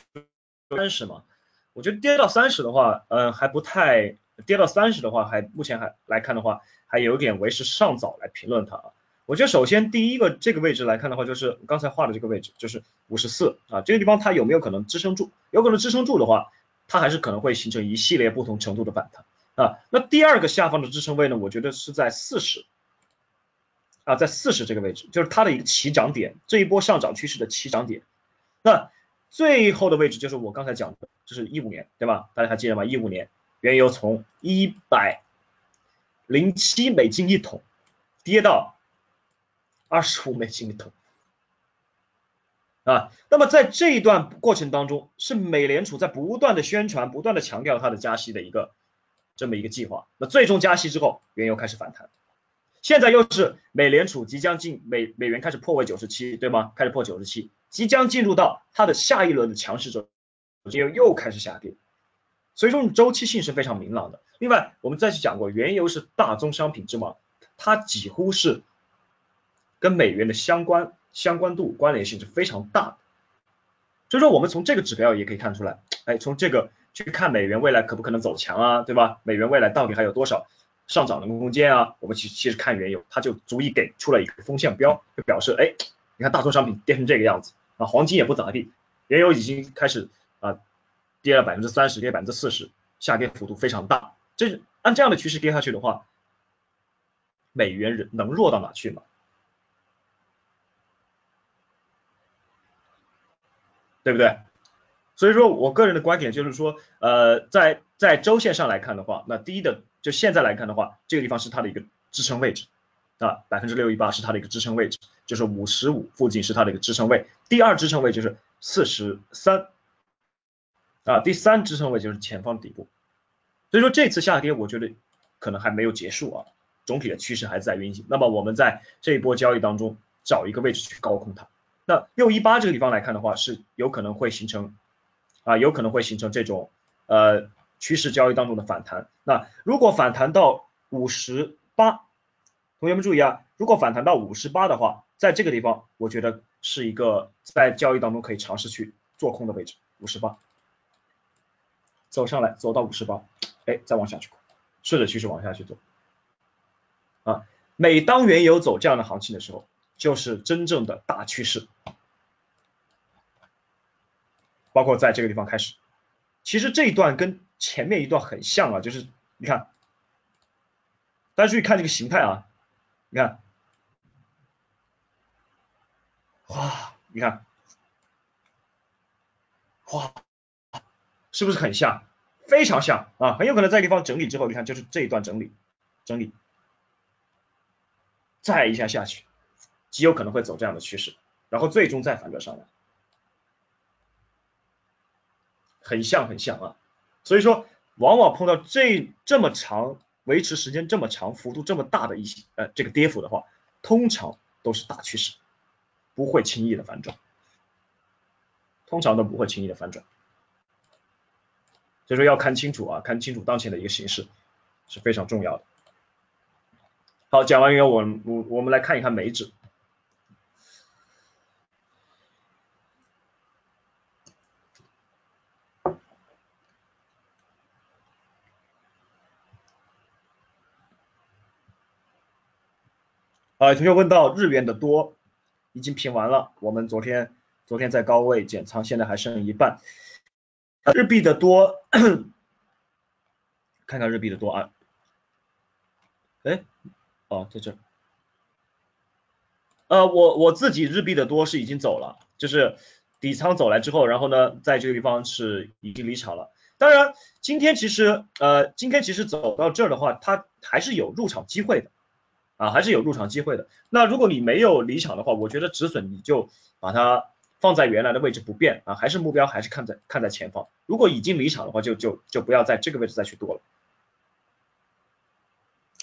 三十嘛，我觉得跌到三十的话，嗯，还不太，跌到三十的话，还目前还来看的话，还有点为时尚早来评论它啊。我觉得首先第一个这个位置来看的话，就是刚才画的这个位置，就是五十四啊，这个地方它有没有可能支撑住？有可能支撑住的话，它还是可能会形成一系列不同程度的反弹啊。那第二个下方的支撑位呢，我觉得是在四十啊，在四十这个位置，就是它的一个起涨点，这一波上涨趋势的起涨点。那最后的位置就是我刚才讲的，就是一五年，对吧？大家还记得吗？一五年原油从一百零七美金一桶跌到。二十五美金一桶啊，那么在这一段过程当中，是美联储在不断的宣传、不断的强调它的加息的一个这么一个计划。那最终加息之后，原油开始反弹。现在又是美联储即将进美美元开始破位九十七，对吗？开始破九十七，即将进入到它的下一轮的强势周，原油又开始下跌。所以说，周期性是非常明朗的。另外，我们再去讲过，原油是大宗商品之王，它几乎是。跟美元的相关相关度关联性是非常大的，所以说我们从这个指标也可以看出来，哎，从这个去看美元未来可不可能走强啊，对吧？美元未来到底还有多少上涨的空间啊？我们其其实看原油，它就足以给出了一个风向标，就表示，哎，你看大宗商品跌成这个样子啊，黄金也不咋地，原油已经开始啊跌了百分之三十，跌百分之四十，下跌幅度非常大，这按这样的趋势跌下去的话，美元能弱到哪去吗？对不对？所以说我个人的观点就是说，呃，在在周线上来看的话，那第一的就现在来看的话，这个地方是它的一个支撑位置啊，百分之六一八是它的一个支撑位置，就是五十五附近是它的一个支撑位。第二支撑位就是四十三啊，第三支撑位就是前方底部。所以说这次下跌，我觉得可能还没有结束啊，总体的趋势还在运行。那么我们在这一波交易当中找一个位置去高空它。那六一八这个地方来看的话，是有可能会形成啊，有可能会形成这种呃趋势交易当中的反弹。那如果反弹到五十八，同学们注意啊，如果反弹到五十八的话，在这个地方我觉得是一个在交易当中可以尝试去做空的位置，五十八。走上来，走到五十八，哎，再往下去，顺着趋势往下去走，啊，每当原油走这样的行情的时候，就是真正的大趋势，包括在这个地方开始，其实这一段跟前面一段很像啊，就是你看，大家注意看这个形态啊，你看，哇，你看，哇。是不是很像？非常像啊，很有可能在地方整理之后，你看就是这一段整理，整理，再一下下去，极有可能会走这样的趋势，然后最终再反转上来，很像很像啊。所以说，往往碰到这这么长、维持时间这么长、幅度这么大的一些呃这个跌幅的话，通常都是大趋势，不会轻易的反转，通常都不会轻易的反转。所以说要看清楚啊，看清楚当前的一个形势是非常重要的。好，讲完原油，我我我们来看一看美指。啊，有同学问到日元的多已经平完了，我们昨天昨天在高位减仓，现在还剩一半。日币的多，看看日币的多啊，哎，哦，在这，呃，我我自己日币的多是已经走了，就是底仓走来之后，然后呢，在这个地方是已经离场了。当然，今天其实呃，今天其实走到这儿的话，它还是有入场机会的啊，还是有入场机会的。那如果你没有离场的话，我觉得止损你就把它。放在原来的位置不变啊，还是目标还是看在看在前方。如果已经离场的话，就就就不要在这个位置再去多了。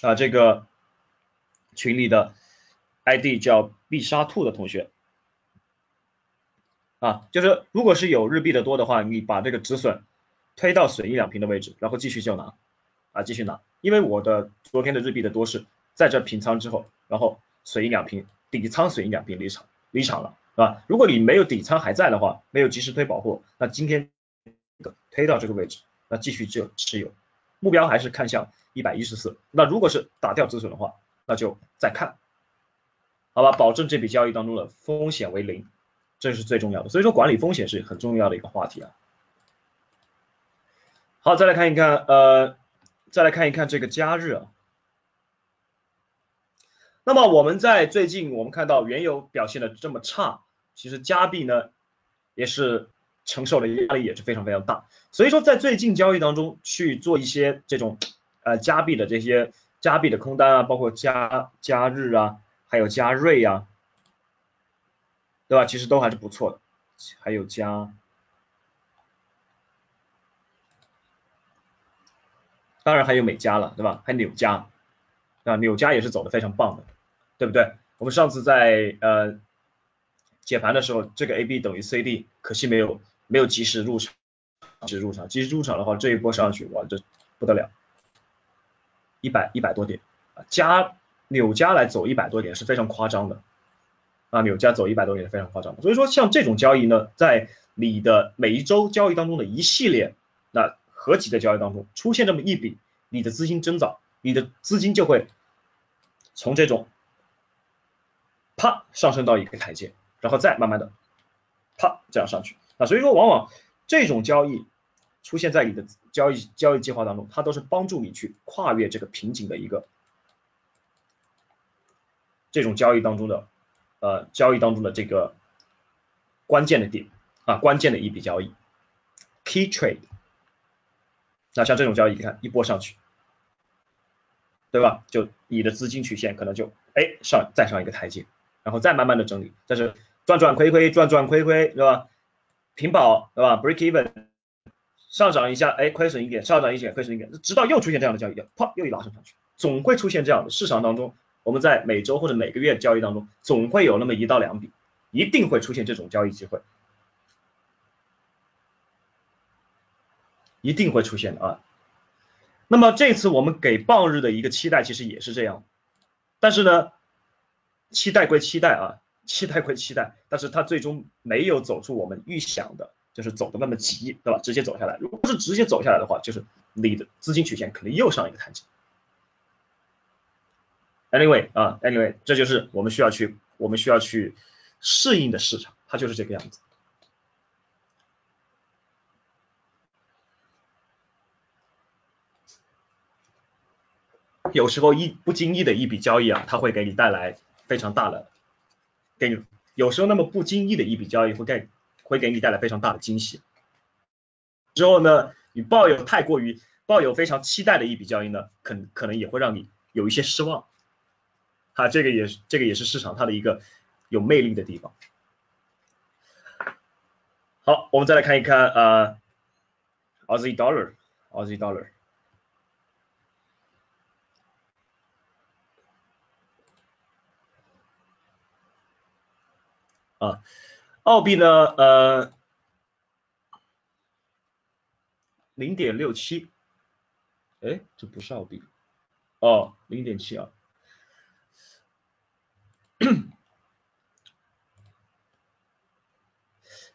啊，这个群里的 ID 叫必杀兔的同学啊，就是如果是有日币的多的话，你把这个止损推到损一两平的位置，然后继续就拿啊，继续拿。因为我的昨天的日币的多是在这平仓之后，然后损一两平，底仓损一两平离场离场了。是吧？如果你没有底仓还在的话，没有及时推保护，那今天推到这个位置，那继续就持有，目标还是看向一百一十四。那如果是打掉止损的话，那就再看，好吧？保证这笔交易当中的风险为零，这是最重要的。所以说管理风险是很重要的一个话题啊。好，再来看一看，呃，再来看一看这个加日啊。那么我们在最近我们看到原油表现的这么差，其实加币呢也是承受的压力也是非常非常大，所以说在最近交易当中去做一些这种呃加币的这些加币的空单啊，包括加加日啊，还有加瑞啊，对吧？其实都还是不错的，还有加，当然还有美加了，对吧？还有纽加。啊，纽加也是走的非常棒的，对不对？我们上次在呃解盘的时候，这个 A B 等于 C D，可惜没有没有及时入场，及时入场，及时入场的话，这一波上去哇，这不得了，一百一百多点啊，加纽加来走一百多点是非常夸张的啊，纽加走一百多点是非常夸张的，所以说像这种交易呢，在你的每一周交易当中的一系列那合集的交易当中出现这么一笔，你的资金增长。你的资金就会从这种啪上升到一个台阶，然后再慢慢的啪这样上去啊，所以说往往这种交易出现在你的交易交易计划当中，它都是帮助你去跨越这个瓶颈的一个这种交易当中的呃交易当中的这个关键的点啊关键的一笔交易 key trade，那像这种交易你看一波上去。对吧？就你的资金曲线可能就哎上再上一个台阶，然后再慢慢的整理，但是赚赚亏亏赚赚亏亏，对吧？平保对吧？break even 上涨一下，哎亏损一点，上涨一点亏损一点，直到又出现这样的交易，啪又一拉升上去，总会出现这样的市场当中，我们在每周或者每个月交易当中，总会有那么一到两笔，一定会出现这种交易机会，一定会出现的啊。那么这次我们给棒日的一个期待其实也是这样，但是呢，期待归期待啊，期待归期待，但是它最终没有走出我们预想的，就是走的那么急，对吧？直接走下来，如果是直接走下来的话，就是你的资金曲线可能又上一个台阶。Anyway 啊，Anyway，这就是我们需要去我们需要去适应的市场，它就是这个样子。有时候一不经意的一笔交易啊，它会给你带来非常大的，给你有时候那么不经意的一笔交易会给会给你带来非常大的惊喜。之后呢，你抱有太过于抱有非常期待的一笔交易呢，可可能也会让你有一些失望。啊，这个也是这个也是市场它的一个有魅力的地方。好，我们再来看一看呃，Aussie Dollar，Aussie Dollar。啊，澳币呢，呃，零点六七，哎，这不是澳币，哦，零点七啊。你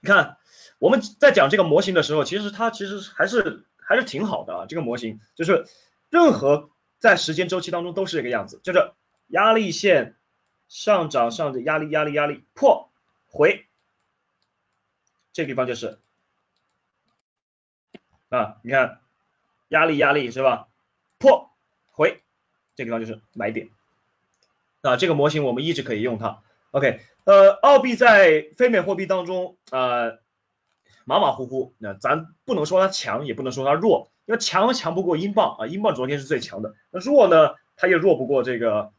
看，我们在讲这个模型的时候，其实它其实还是还是挺好的啊。这个模型就是任何在时间周期当中都是这个样子，就是压力线上涨上的压力压力压力破。回，这地方就是啊，你看压力压力是吧？破回，这个地方就是买点啊。这个模型我们一直可以用它。OK，呃，澳币在非美货币当中啊马马虎虎，那咱不能说它强，也不能说它弱，因为强强不过英镑啊，英镑昨天是最强的。那弱呢，它又弱不过这个，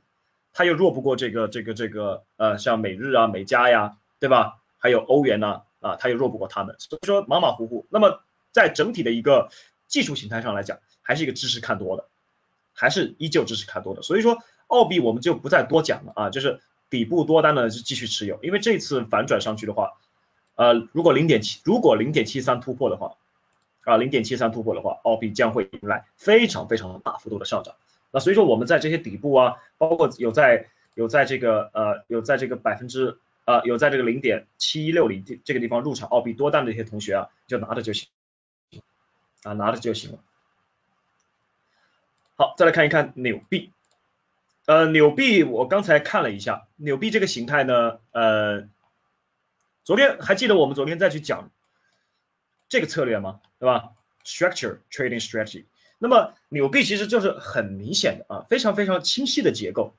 它又弱不过这个这个这个呃，像美日啊、美加呀。对吧？还有欧元呢，啊，它又弱不过他们，所以说马马虎虎。那么在整体的一个技术形态上来讲，还是一个支持看多的，还是依旧支持看多的。所以说澳币我们就不再多讲了啊，就是底部多单呢是继续持有，因为这次反转上去的话，呃，如果零点七，如果零点七三突破的话，啊，零点七三突破的话，澳币将会迎来非常非常大幅度的上涨。那所以说我们在这些底部啊，包括有在有在这个呃有在这个百分之。啊，有在这个零点七一六零这这个地方入场澳币多单的一些同学啊，就拿着就行，啊，拿着就行了。好，再来看一看纽币，呃，纽币我刚才看了一下，纽币这个形态呢，呃，昨天还记得我们昨天再去讲这个策略吗？对吧？Structure trading strategy，那么纽币其实就是很明显的啊，非常非常清晰的结构。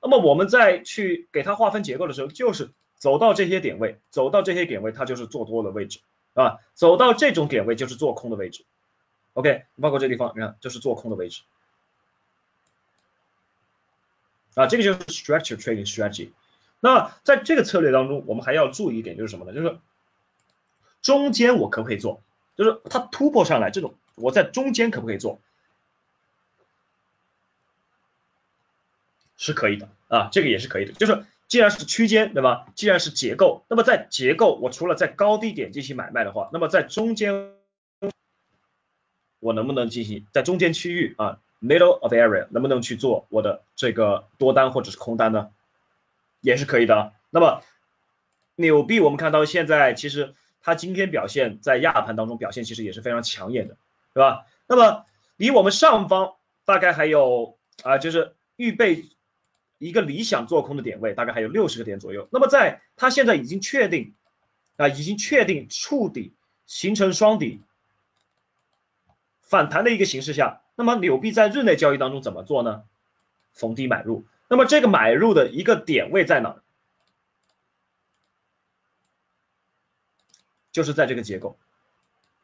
那么我们再去给它划分结构的时候，就是走到这些点位，走到这些点位，它就是做多的位置，啊，走到这种点位就是做空的位置，OK，包括这地方，你看就是做空的位置，啊，这个就是 structure trading strategy。那在这个策略当中，我们还要注意一点就是什么呢？就是中间我可不可以做？就是它突破上来这种，我在中间可不可以做？是可以的啊，这个也是可以的。就是既然是区间，对吧？既然是结构，那么在结构，我除了在高低点进行买卖的话，那么在中间，我能不能进行在中间区域啊，middle of area，能不能去做我的这个多单或者是空单呢？也是可以的。那么纽币我们看到现在其实它今天表现在亚盘当中表现其实也是非常抢眼的，对吧？那么离我们上方大概还有啊，就是预备。一个理想做空的点位大概还有六十个点左右，那么在它现在已经确定啊，已经确定触底形成双底反弹的一个形势下，那么纽币在日内交易当中怎么做呢？逢低买入，那么这个买入的一个点位在哪？就是在这个结构。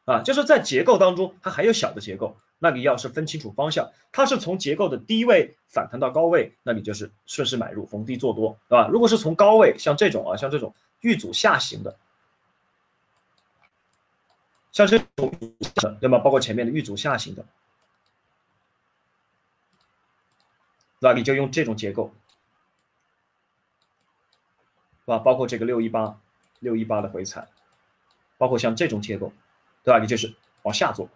啊，就是在结构当中，它还有小的结构，那你要是分清楚方向，它是从结构的低位反弹到高位，那你就是顺势买入，逢低做多，对吧？如果是从高位，像这种啊，像这种遇阻下行的，像这种对吧？包括前面的遇阻下行的，对吧？你就用这种结构，是吧？包括这个六一八六一八的回踩，包括像这种结构，对吧？你就是往下做，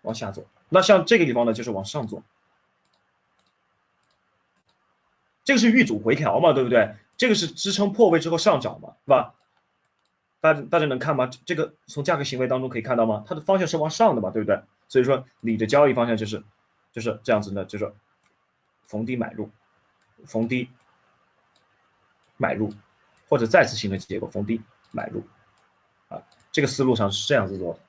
往下做。那像这个地方呢，就是往上做。这个是遇阻回调嘛，对不对？这个是支撑破位之后上涨嘛，是吧？大大家能看吗？这个从价格行为当中可以看到吗？它的方向是往上的嘛，对不对？所以说你的交易方向就是就是这样子的，就是逢低买入，逢低买入，或者再次形成结构逢低买入，这个思路上是这样子做的。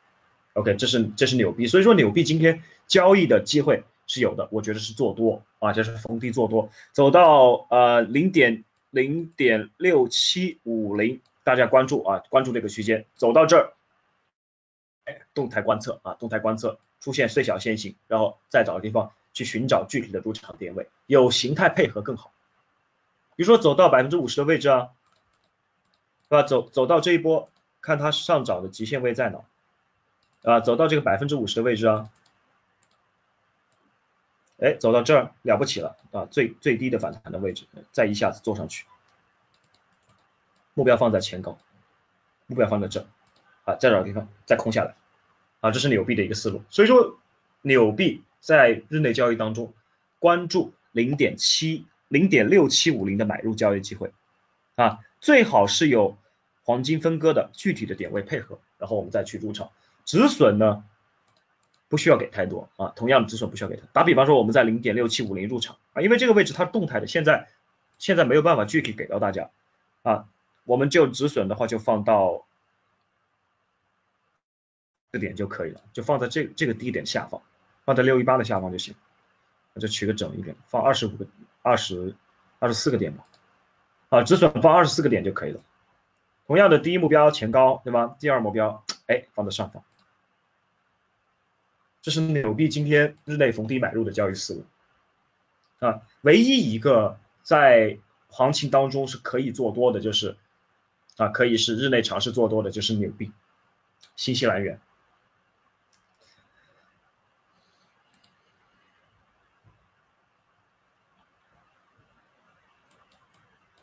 OK，这是这是纽币，所以说纽币今天交易的机会。是有的，我觉得是做多啊，这是逢低做多，走到呃零点零点六七五零，大家关注啊，关注这个区间，走到这儿，哎，动态观测啊，动态观测出现最小线型，然后再找个地方去寻找具体的入场点位，有形态配合更好，比如说走到百分之五十的位置啊，是吧？走走到这一波，看它上涨的极限位在哪，啊，走到这个百分之五十的位置啊。哎，走到这儿了不起了啊！最最低的反弹的位置，再一下子做上去，目标放在前高，目标放在这儿啊，再找地方再空下来啊，这是纽币的一个思路。所以说，纽币在日内交易当中，关注零点七零点六七五零的买入交易机会啊，最好是有黄金分割的具体的点位配合，然后我们再去入场止损呢。不需要给太多啊，同样的止损不需要给他。打比方说，我们在零点六七五零入场啊，因为这个位置它是动态的，现在现在没有办法具体给到大家啊，我们就止损的话就放到这点就可以了，就放在这这个低点下方，放在六一八的下方就行，那就取个整一点，放二十五个二十二十四个点吧，啊，止损放二十四个点就可以了。同样的第一目标前高对吧？第二目标哎放在上方。这是纽币今天日内逢低买入的交易思路啊，唯一一个在行情当中是可以做多的，就是啊，可以是日内尝试做多的，就是纽币、新西兰元。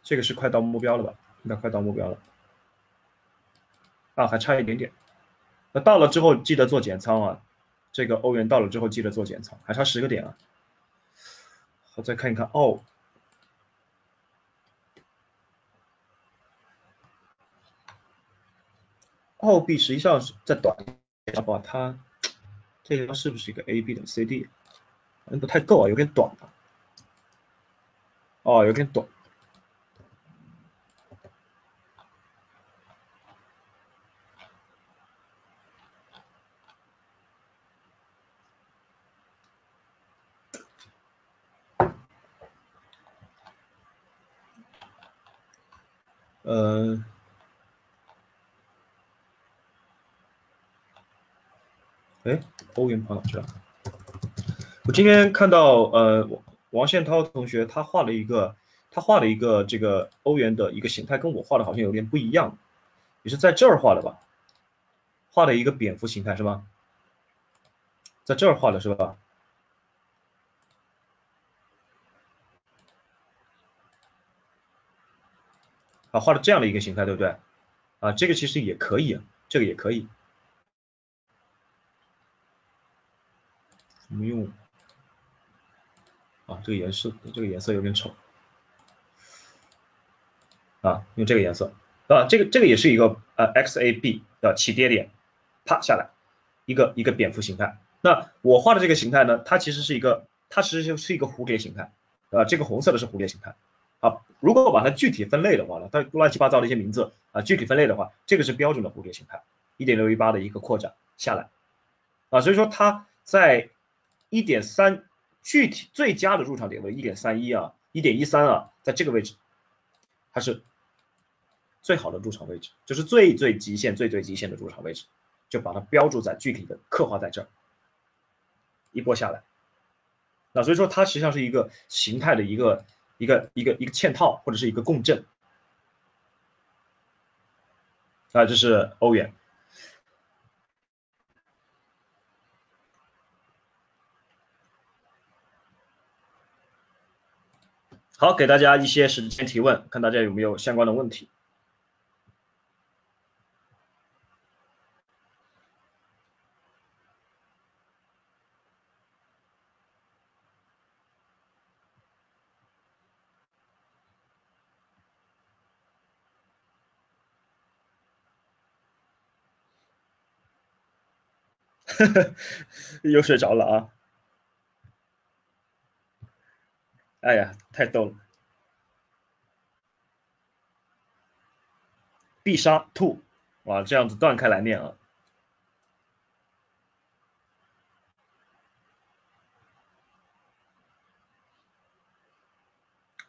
这个是快到目标了吧？应该快到目标了啊，还差一点点。那到了之后记得做减仓啊。这个欧元到了之后，记得做减仓，还差十个点啊。我，再看一看澳，澳币实际上是在短，把它这个是不是一个 A B 的 C D？嗯，不太够啊，有点短啊。哦，有点短。呃，哎，欧元跑哪去了？我今天看到呃，王王宪涛同学他画了一个，他画了一个这个欧元的一个形态，跟我画的好像有点不一样。你是在这儿画的吧？画的一个蝙蝠形态是吧？在这儿画的是吧？啊，画了这样的一个形态，对不对？啊，这个其实也可以，这个也可以。我们用啊，这个颜色，这个颜色有点丑啊，用这个颜色啊，这个这个也是一个呃 XAB 的起跌点，啪下来一个一个蝙蝠形态。那我画的这个形态呢，它其实是一个，它其实就是一个蝴蝶形态啊，这个红色的是蝴蝶形态。啊，如果把它具体分类的话呢，它乱七八糟的一些名字啊，具体分类的话，这个是标准的蝴蝶形态，一点六一八的一个扩展下来啊，所以说它在一点三具体最佳的入场点位一点三一啊，一点一三啊，在这个位置它是最好的入场位置，就是最最极限最最极限的入场位置，就把它标注在具体的刻画在这儿，一波下来，那所以说它实际上是一个形态的一个。一个一个一个嵌套或者是一个共振啊，这是欧元。好，给大家一些时间提问，看大家有没有相关的问题。又睡着了啊！哎呀，太逗了！必杀兔，哇，这样子断开来念啊。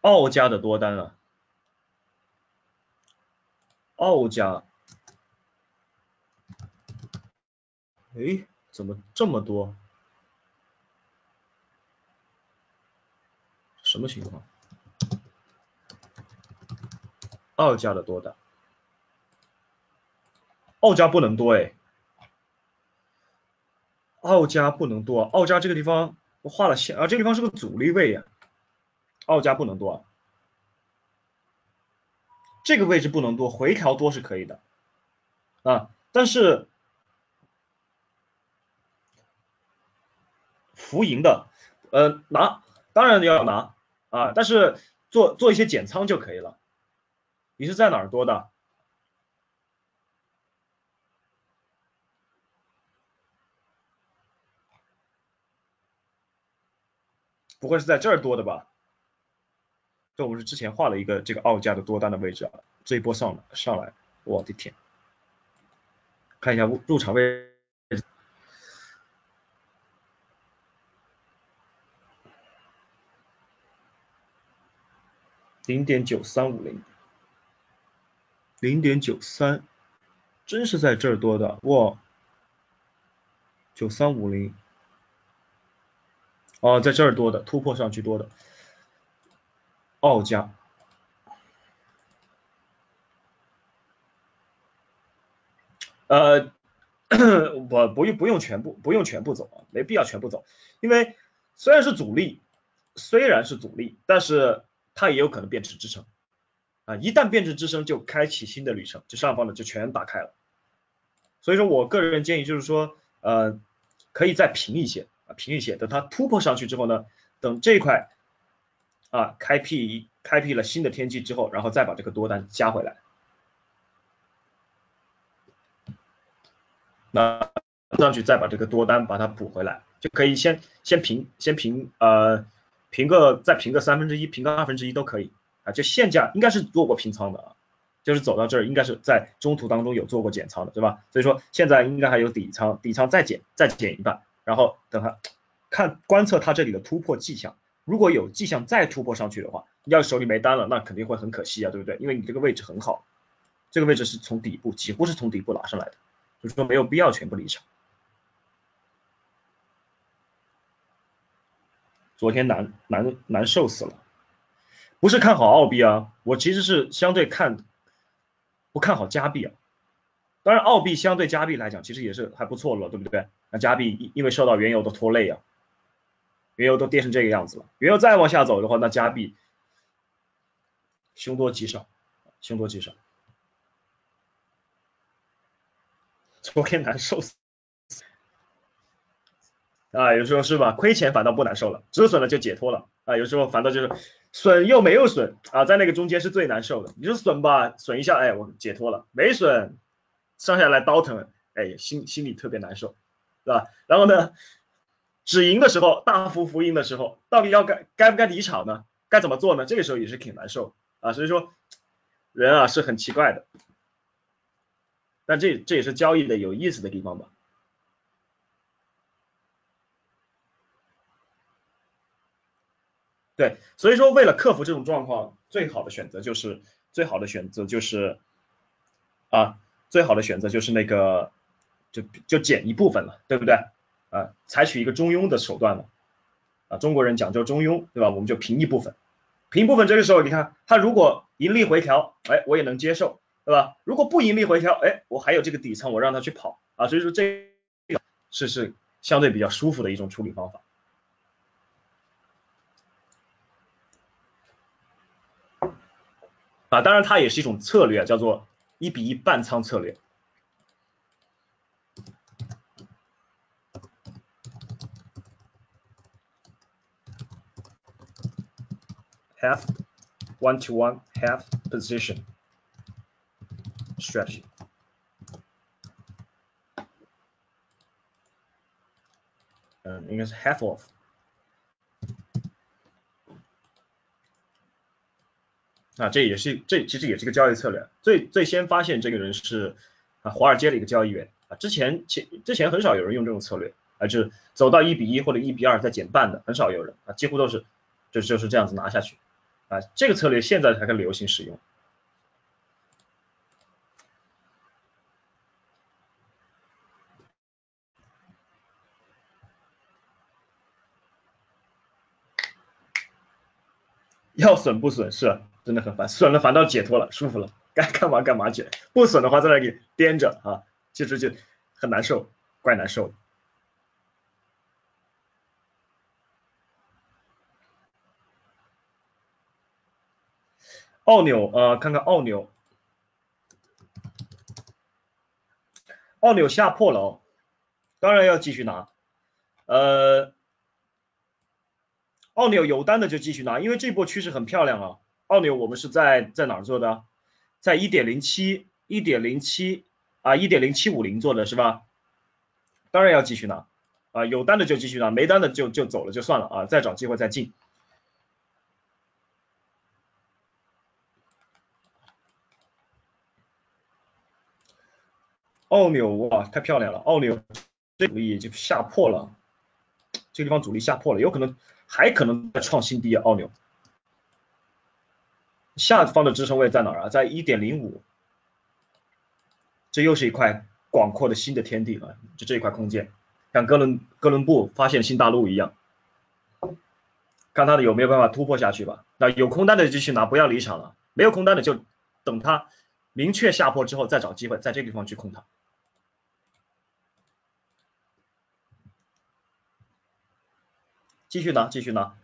奥家的多单啊，奥家，哎，怎么这么多？什么情况？二加的多的，二加不能多哎，二加不能多，二加这个地方我画了线啊，这个地方是个阻力位呀，二加不能多，这个位置不能多，回调多是可以的。啊，但是浮盈的呃拿，当然要拿。啊，但是做做一些减仓就可以了。你是在哪儿多的？不会是在这儿多的吧？这我们是之前画了一个这个澳价的多单的位置啊，这一波上上来，我的天！看一下入场位。零点九三五零，零点九三，真是在这儿多的哇！九三五零，哦，在这儿多的，突破上去多的，澳加，呃，我不用不用全部不用全部走啊，没必要全部走，因为虽然是阻力，虽然是阻力，但是。它也有可能变成支撑啊，一旦变成支撑，就开启新的旅程，就上方的就全打开了。所以说我个人建议就是说，呃，可以再平一些啊，平一些，等它突破上去之后呢，等这块啊开辟开辟了新的天际之后，然后再把这个多单加回来，那上去再把这个多单把它补回来，就可以先先平先平呃。平个再平个三分之一，平个二分之一都可以啊，就现价应该是做过平仓的啊，就是走到这儿应该是在中途当中有做过减仓的，对吧？所以说现在应该还有底仓，底仓再减再减一半，然后等它看观测它这里的突破迹象，如果有迹象再突破上去的话，要是手里没单了，那肯定会很可惜啊，对不对？因为你这个位置很好，这个位置是从底部几乎是从底部拉上来的，就是说没有必要全部离场。昨天难难难受死了，不是看好澳币啊，我其实是相对看不看好加币啊。当然，澳币相对加币来讲，其实也是还不错了，对不对？那加币因为受到原油的拖累啊，原油都跌成这个样子了，原油再往下走的话，那加币凶多吉少，凶多吉少。昨天难受死。啊，有时候是吧？亏钱反倒不难受了，止损了就解脱了啊。有时候反倒就是损又没有损啊，在那个中间是最难受的。你说损吧，损一下，哎，我解脱了；没损，上下来刀疼，哎，心心里特别难受，是吧？然后呢，止盈的时候，大幅浮盈的时候，到底要该该不该离场呢？该怎么做呢？这个时候也是挺难受啊。所以说，人啊是很奇怪的，但这这也是交易的有意思的地方吧。对，所以说为了克服这种状况，最好的选择就是最好的选择就是啊，最好的选择就是那个就就减一部分了，对不对？啊，采取一个中庸的手段了啊，中国人讲究中庸，对吧？我们就平一部分，平部分这个时候你看它如果盈利回调，哎，我也能接受，对吧？如果不盈利回调，哎，我还有这个底仓，我让它去跑啊，所以说这个是是相对比较舒服的一种处理方法。啊，当然它也是一种策略，叫做一比一半仓策略。Half one to one half position strategy。嗯，应该是 half of。啊，这也是这其实也是个交易策略。最最先发现这个人是啊华尔街的一个交易员啊，之前前之前很少有人用这种策略啊，就是走到一比一或者一比二再减半的，很少有人啊，几乎都是就就是这样子拿下去啊。这个策略现在才更流行使用。要损不损是，真的很烦，损了反倒解脱了，舒服了，该干嘛干嘛去，不损的话在那里颠着啊，其实就很难受，怪难受的。奥纽呃，看看奥纽，奥纽下破了哦，当然要继续拿，呃。奥纽有单的就继续拿，因为这波趋势很漂亮啊。奥纽我们是在在哪儿做的？在一点零七、一点零七啊，一点零七五零做的是吧？当然要继续拿啊，有单的就继续拿，没单的就就走了就算了啊，再找机会再进。奥纽哇，太漂亮了！奥纽这主力就下破了，这个地方主力下破了，有可能。还可能再创新低啊，奥纽下方的支撑位在哪儿啊？在一点零五，这又是一块广阔的新的天地啊！就这一块空间，像哥伦哥伦布发现新大陆一样，看他的有没有办法突破下去吧。那有空单的继续拿，不要离场了；没有空单的就等它明确下破之后再找机会，在这个地方去空它。继续拿，继续拿。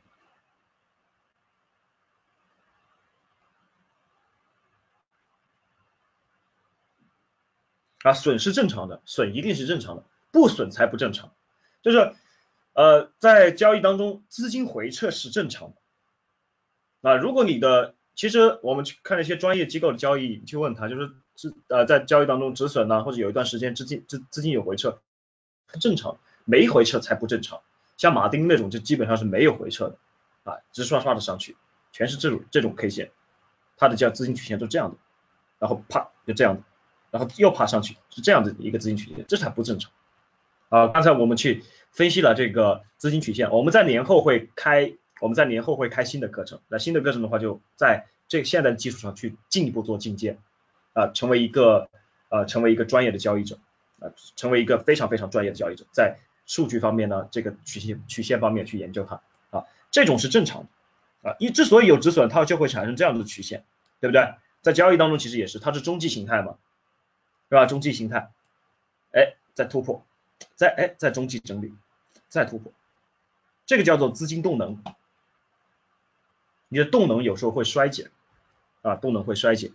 啊，损是正常的，损一定是正常的，不损才不正常。就是呃，在交易当中，资金回撤是正常的。啊，如果你的，其实我们去看那些专业机构的交易，你去问他，就是是呃，在交易当中止损呢，或者有一段时间资金资资金有回撤，正常，没回撤才不正常。像马丁那种就基本上是没有回撤的啊，直刷刷的上去，全是这种这种 K 线，它的叫资金曲线都这样的，然后啪就这样的，然后又爬上去，是这样的一个资金曲线，这才不正常啊！刚才我们去分析了这个资金曲线，我们在年后会开，我们在年后会开新的课程，那新的课程的话就在这现在的基础上去进一步做进阶啊，成为一个呃成为一个专业的交易者啊，成为一个非常非常专业的交易者，在。数据方面呢，这个曲线曲线方面去研究它啊，这种是正常的啊。一之所以有止损，它就会产生这样的曲线，对不对？在交易当中其实也是，它是中继形态嘛，是吧？中继形态，哎，再突破，再哎再中继整理，再突破，这个叫做资金动能。你的动能有时候会衰减啊，动能会衰减。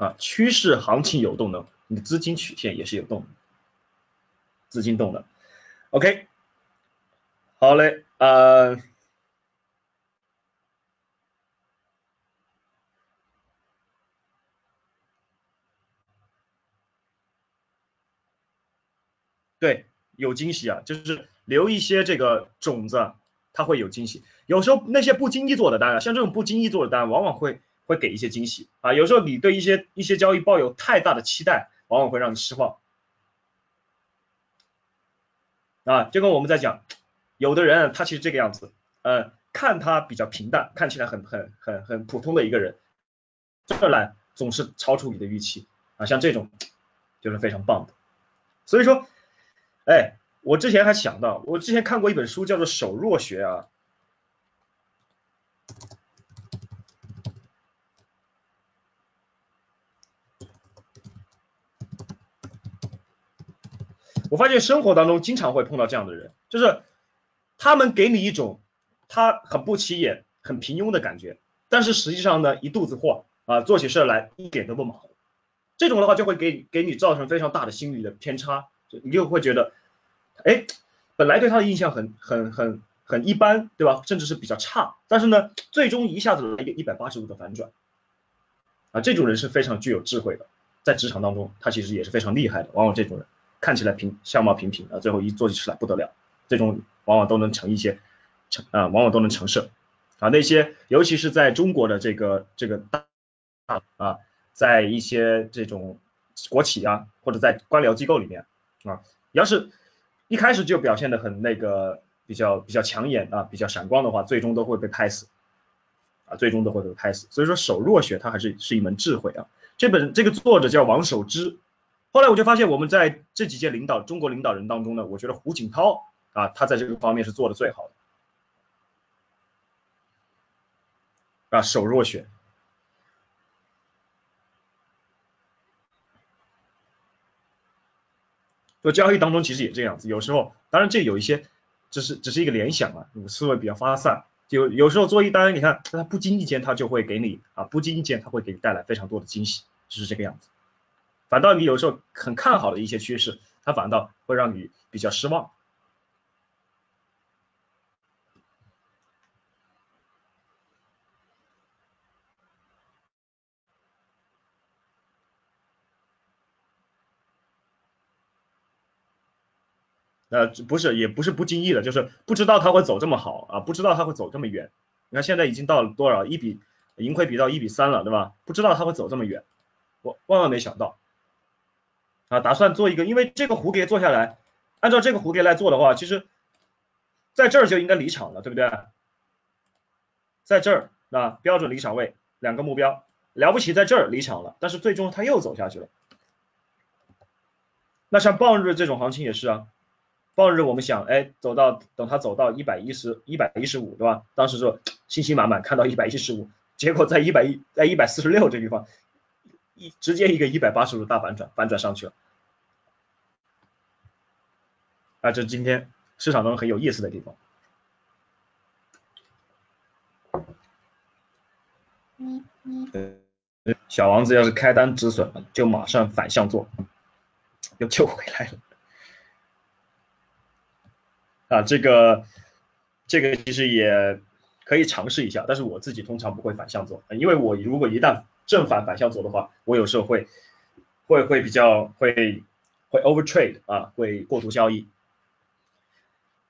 啊，趋势行情有动能，你的资金曲线也是有动能，资金动能。OK，好嘞，呃，对，有惊喜啊，就是留一些这个种子，它会有惊喜。有时候那些不经意做的单啊，像这种不经意做的单，往往会。会给一些惊喜啊，有时候你对一些一些交易抱有太大的期待，往往会让你失望啊。就跟我们在讲，有的人他其实这个样子，呃，看他比较平淡，看起来很很很很普通的一个人，这来总是超出你的预期啊，像这种就是非常棒的。所以说，哎，我之前还想到，我之前看过一本书叫做《手弱学》啊。我发现生活当中经常会碰到这样的人，就是他们给你一种他很不起眼、很平庸的感觉，但是实际上呢，一肚子货啊，做起事来一点都不马虎。这种的话就会给给你造成非常大的心理的偏差，你就会觉得，哎，本来对他的印象很很很很一般，对吧？甚至是比较差，但是呢，最终一下子来一个一百八十度的反转，啊，这种人是非常具有智慧的，在职场当中他其实也是非常厉害的，往往这种人。看起来平相貌平平啊，最后一做起事来不得了，这种往往都能成一些成啊，往往都能成事啊。那些尤其是在中国的这个这个大啊，在一些这种国企啊，或者在官僚机构里面啊，你要是一开始就表现的很那个比较比较抢眼啊，比较闪光的话，最终都会被拍死啊，最终都会被拍死。所以说守弱学它还是是一门智慧啊。这本这个作者叫王守之。后来我就发现，我们在这几届领导中国领导人当中呢，我觉得胡锦涛啊，他在这个方面是做的最好的啊，手弱选。做交易当中其实也这样子，有时候当然这有一些只是只是一个联想啊，思维比较发散，就有时候做一单，你看他不经意间他就会给你啊，不经意间他会给你带来非常多的惊喜，就是这个样子。反倒你有时候很看好的一些趋势，它反倒会让你比较失望。呃，不是，也不是不经意的，就是不知道它会走这么好啊，不知道它会走这么远。你看现在已经到了多少？一比盈亏比到一比三了，对吧？不知道它会走这么远，我万万没想到。啊，打算做一个，因为这个蝴蝶做下来，按照这个蝴蝶来做的话，其实在这儿就应该离场了，对不对？在这儿啊，标准离场位两个目标，了不起在这儿离场了，但是最终它又走下去了。那像傍日这种行情也是啊，傍日我们想，哎，走到等它走到一百一十一百一十五，对吧？当时说 信心满满，看到一百一十五，结果在一百一在一百四十六这地方。一直接一个一百八十度大反转，反转上去了，啊，这是今天市场中很有意思的地方。小王子要是开单止损了，就马上反向做，又救回来了。啊，这个这个其实也可以尝试一下，但是我自己通常不会反向做，因为我如果一旦正反反向走的话，我有时候会会会比较会会 over trade 啊，会过度交易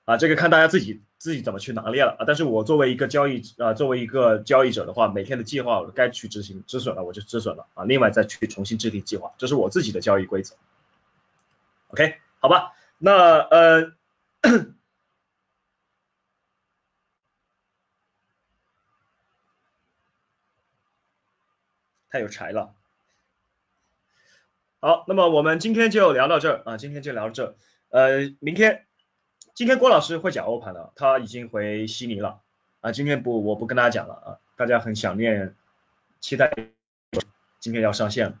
啊，这个看大家自己自己怎么去拿捏了啊。但是我作为一个交易啊，作为一个交易者的话，每天的计划我该去执行，止损了我就止损了啊，另外再去重新制定计划，这是我自己的交易规则。OK，好吧，那呃。太有才了。好，那么我们今天就聊到这儿啊，今天就聊到这。呃，明天，今天郭老师会讲欧盘的，他已经回悉尼了啊。今天不，我不跟大家讲了啊，大家很想念，期待今天要上线了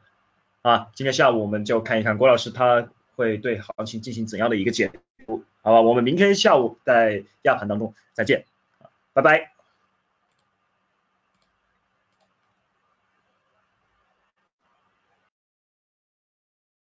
啊。今天下午我们就看一看郭老师他会对行情进行怎样的一个解读，好吧？我们明天下午在亚盘当中再见，拜拜。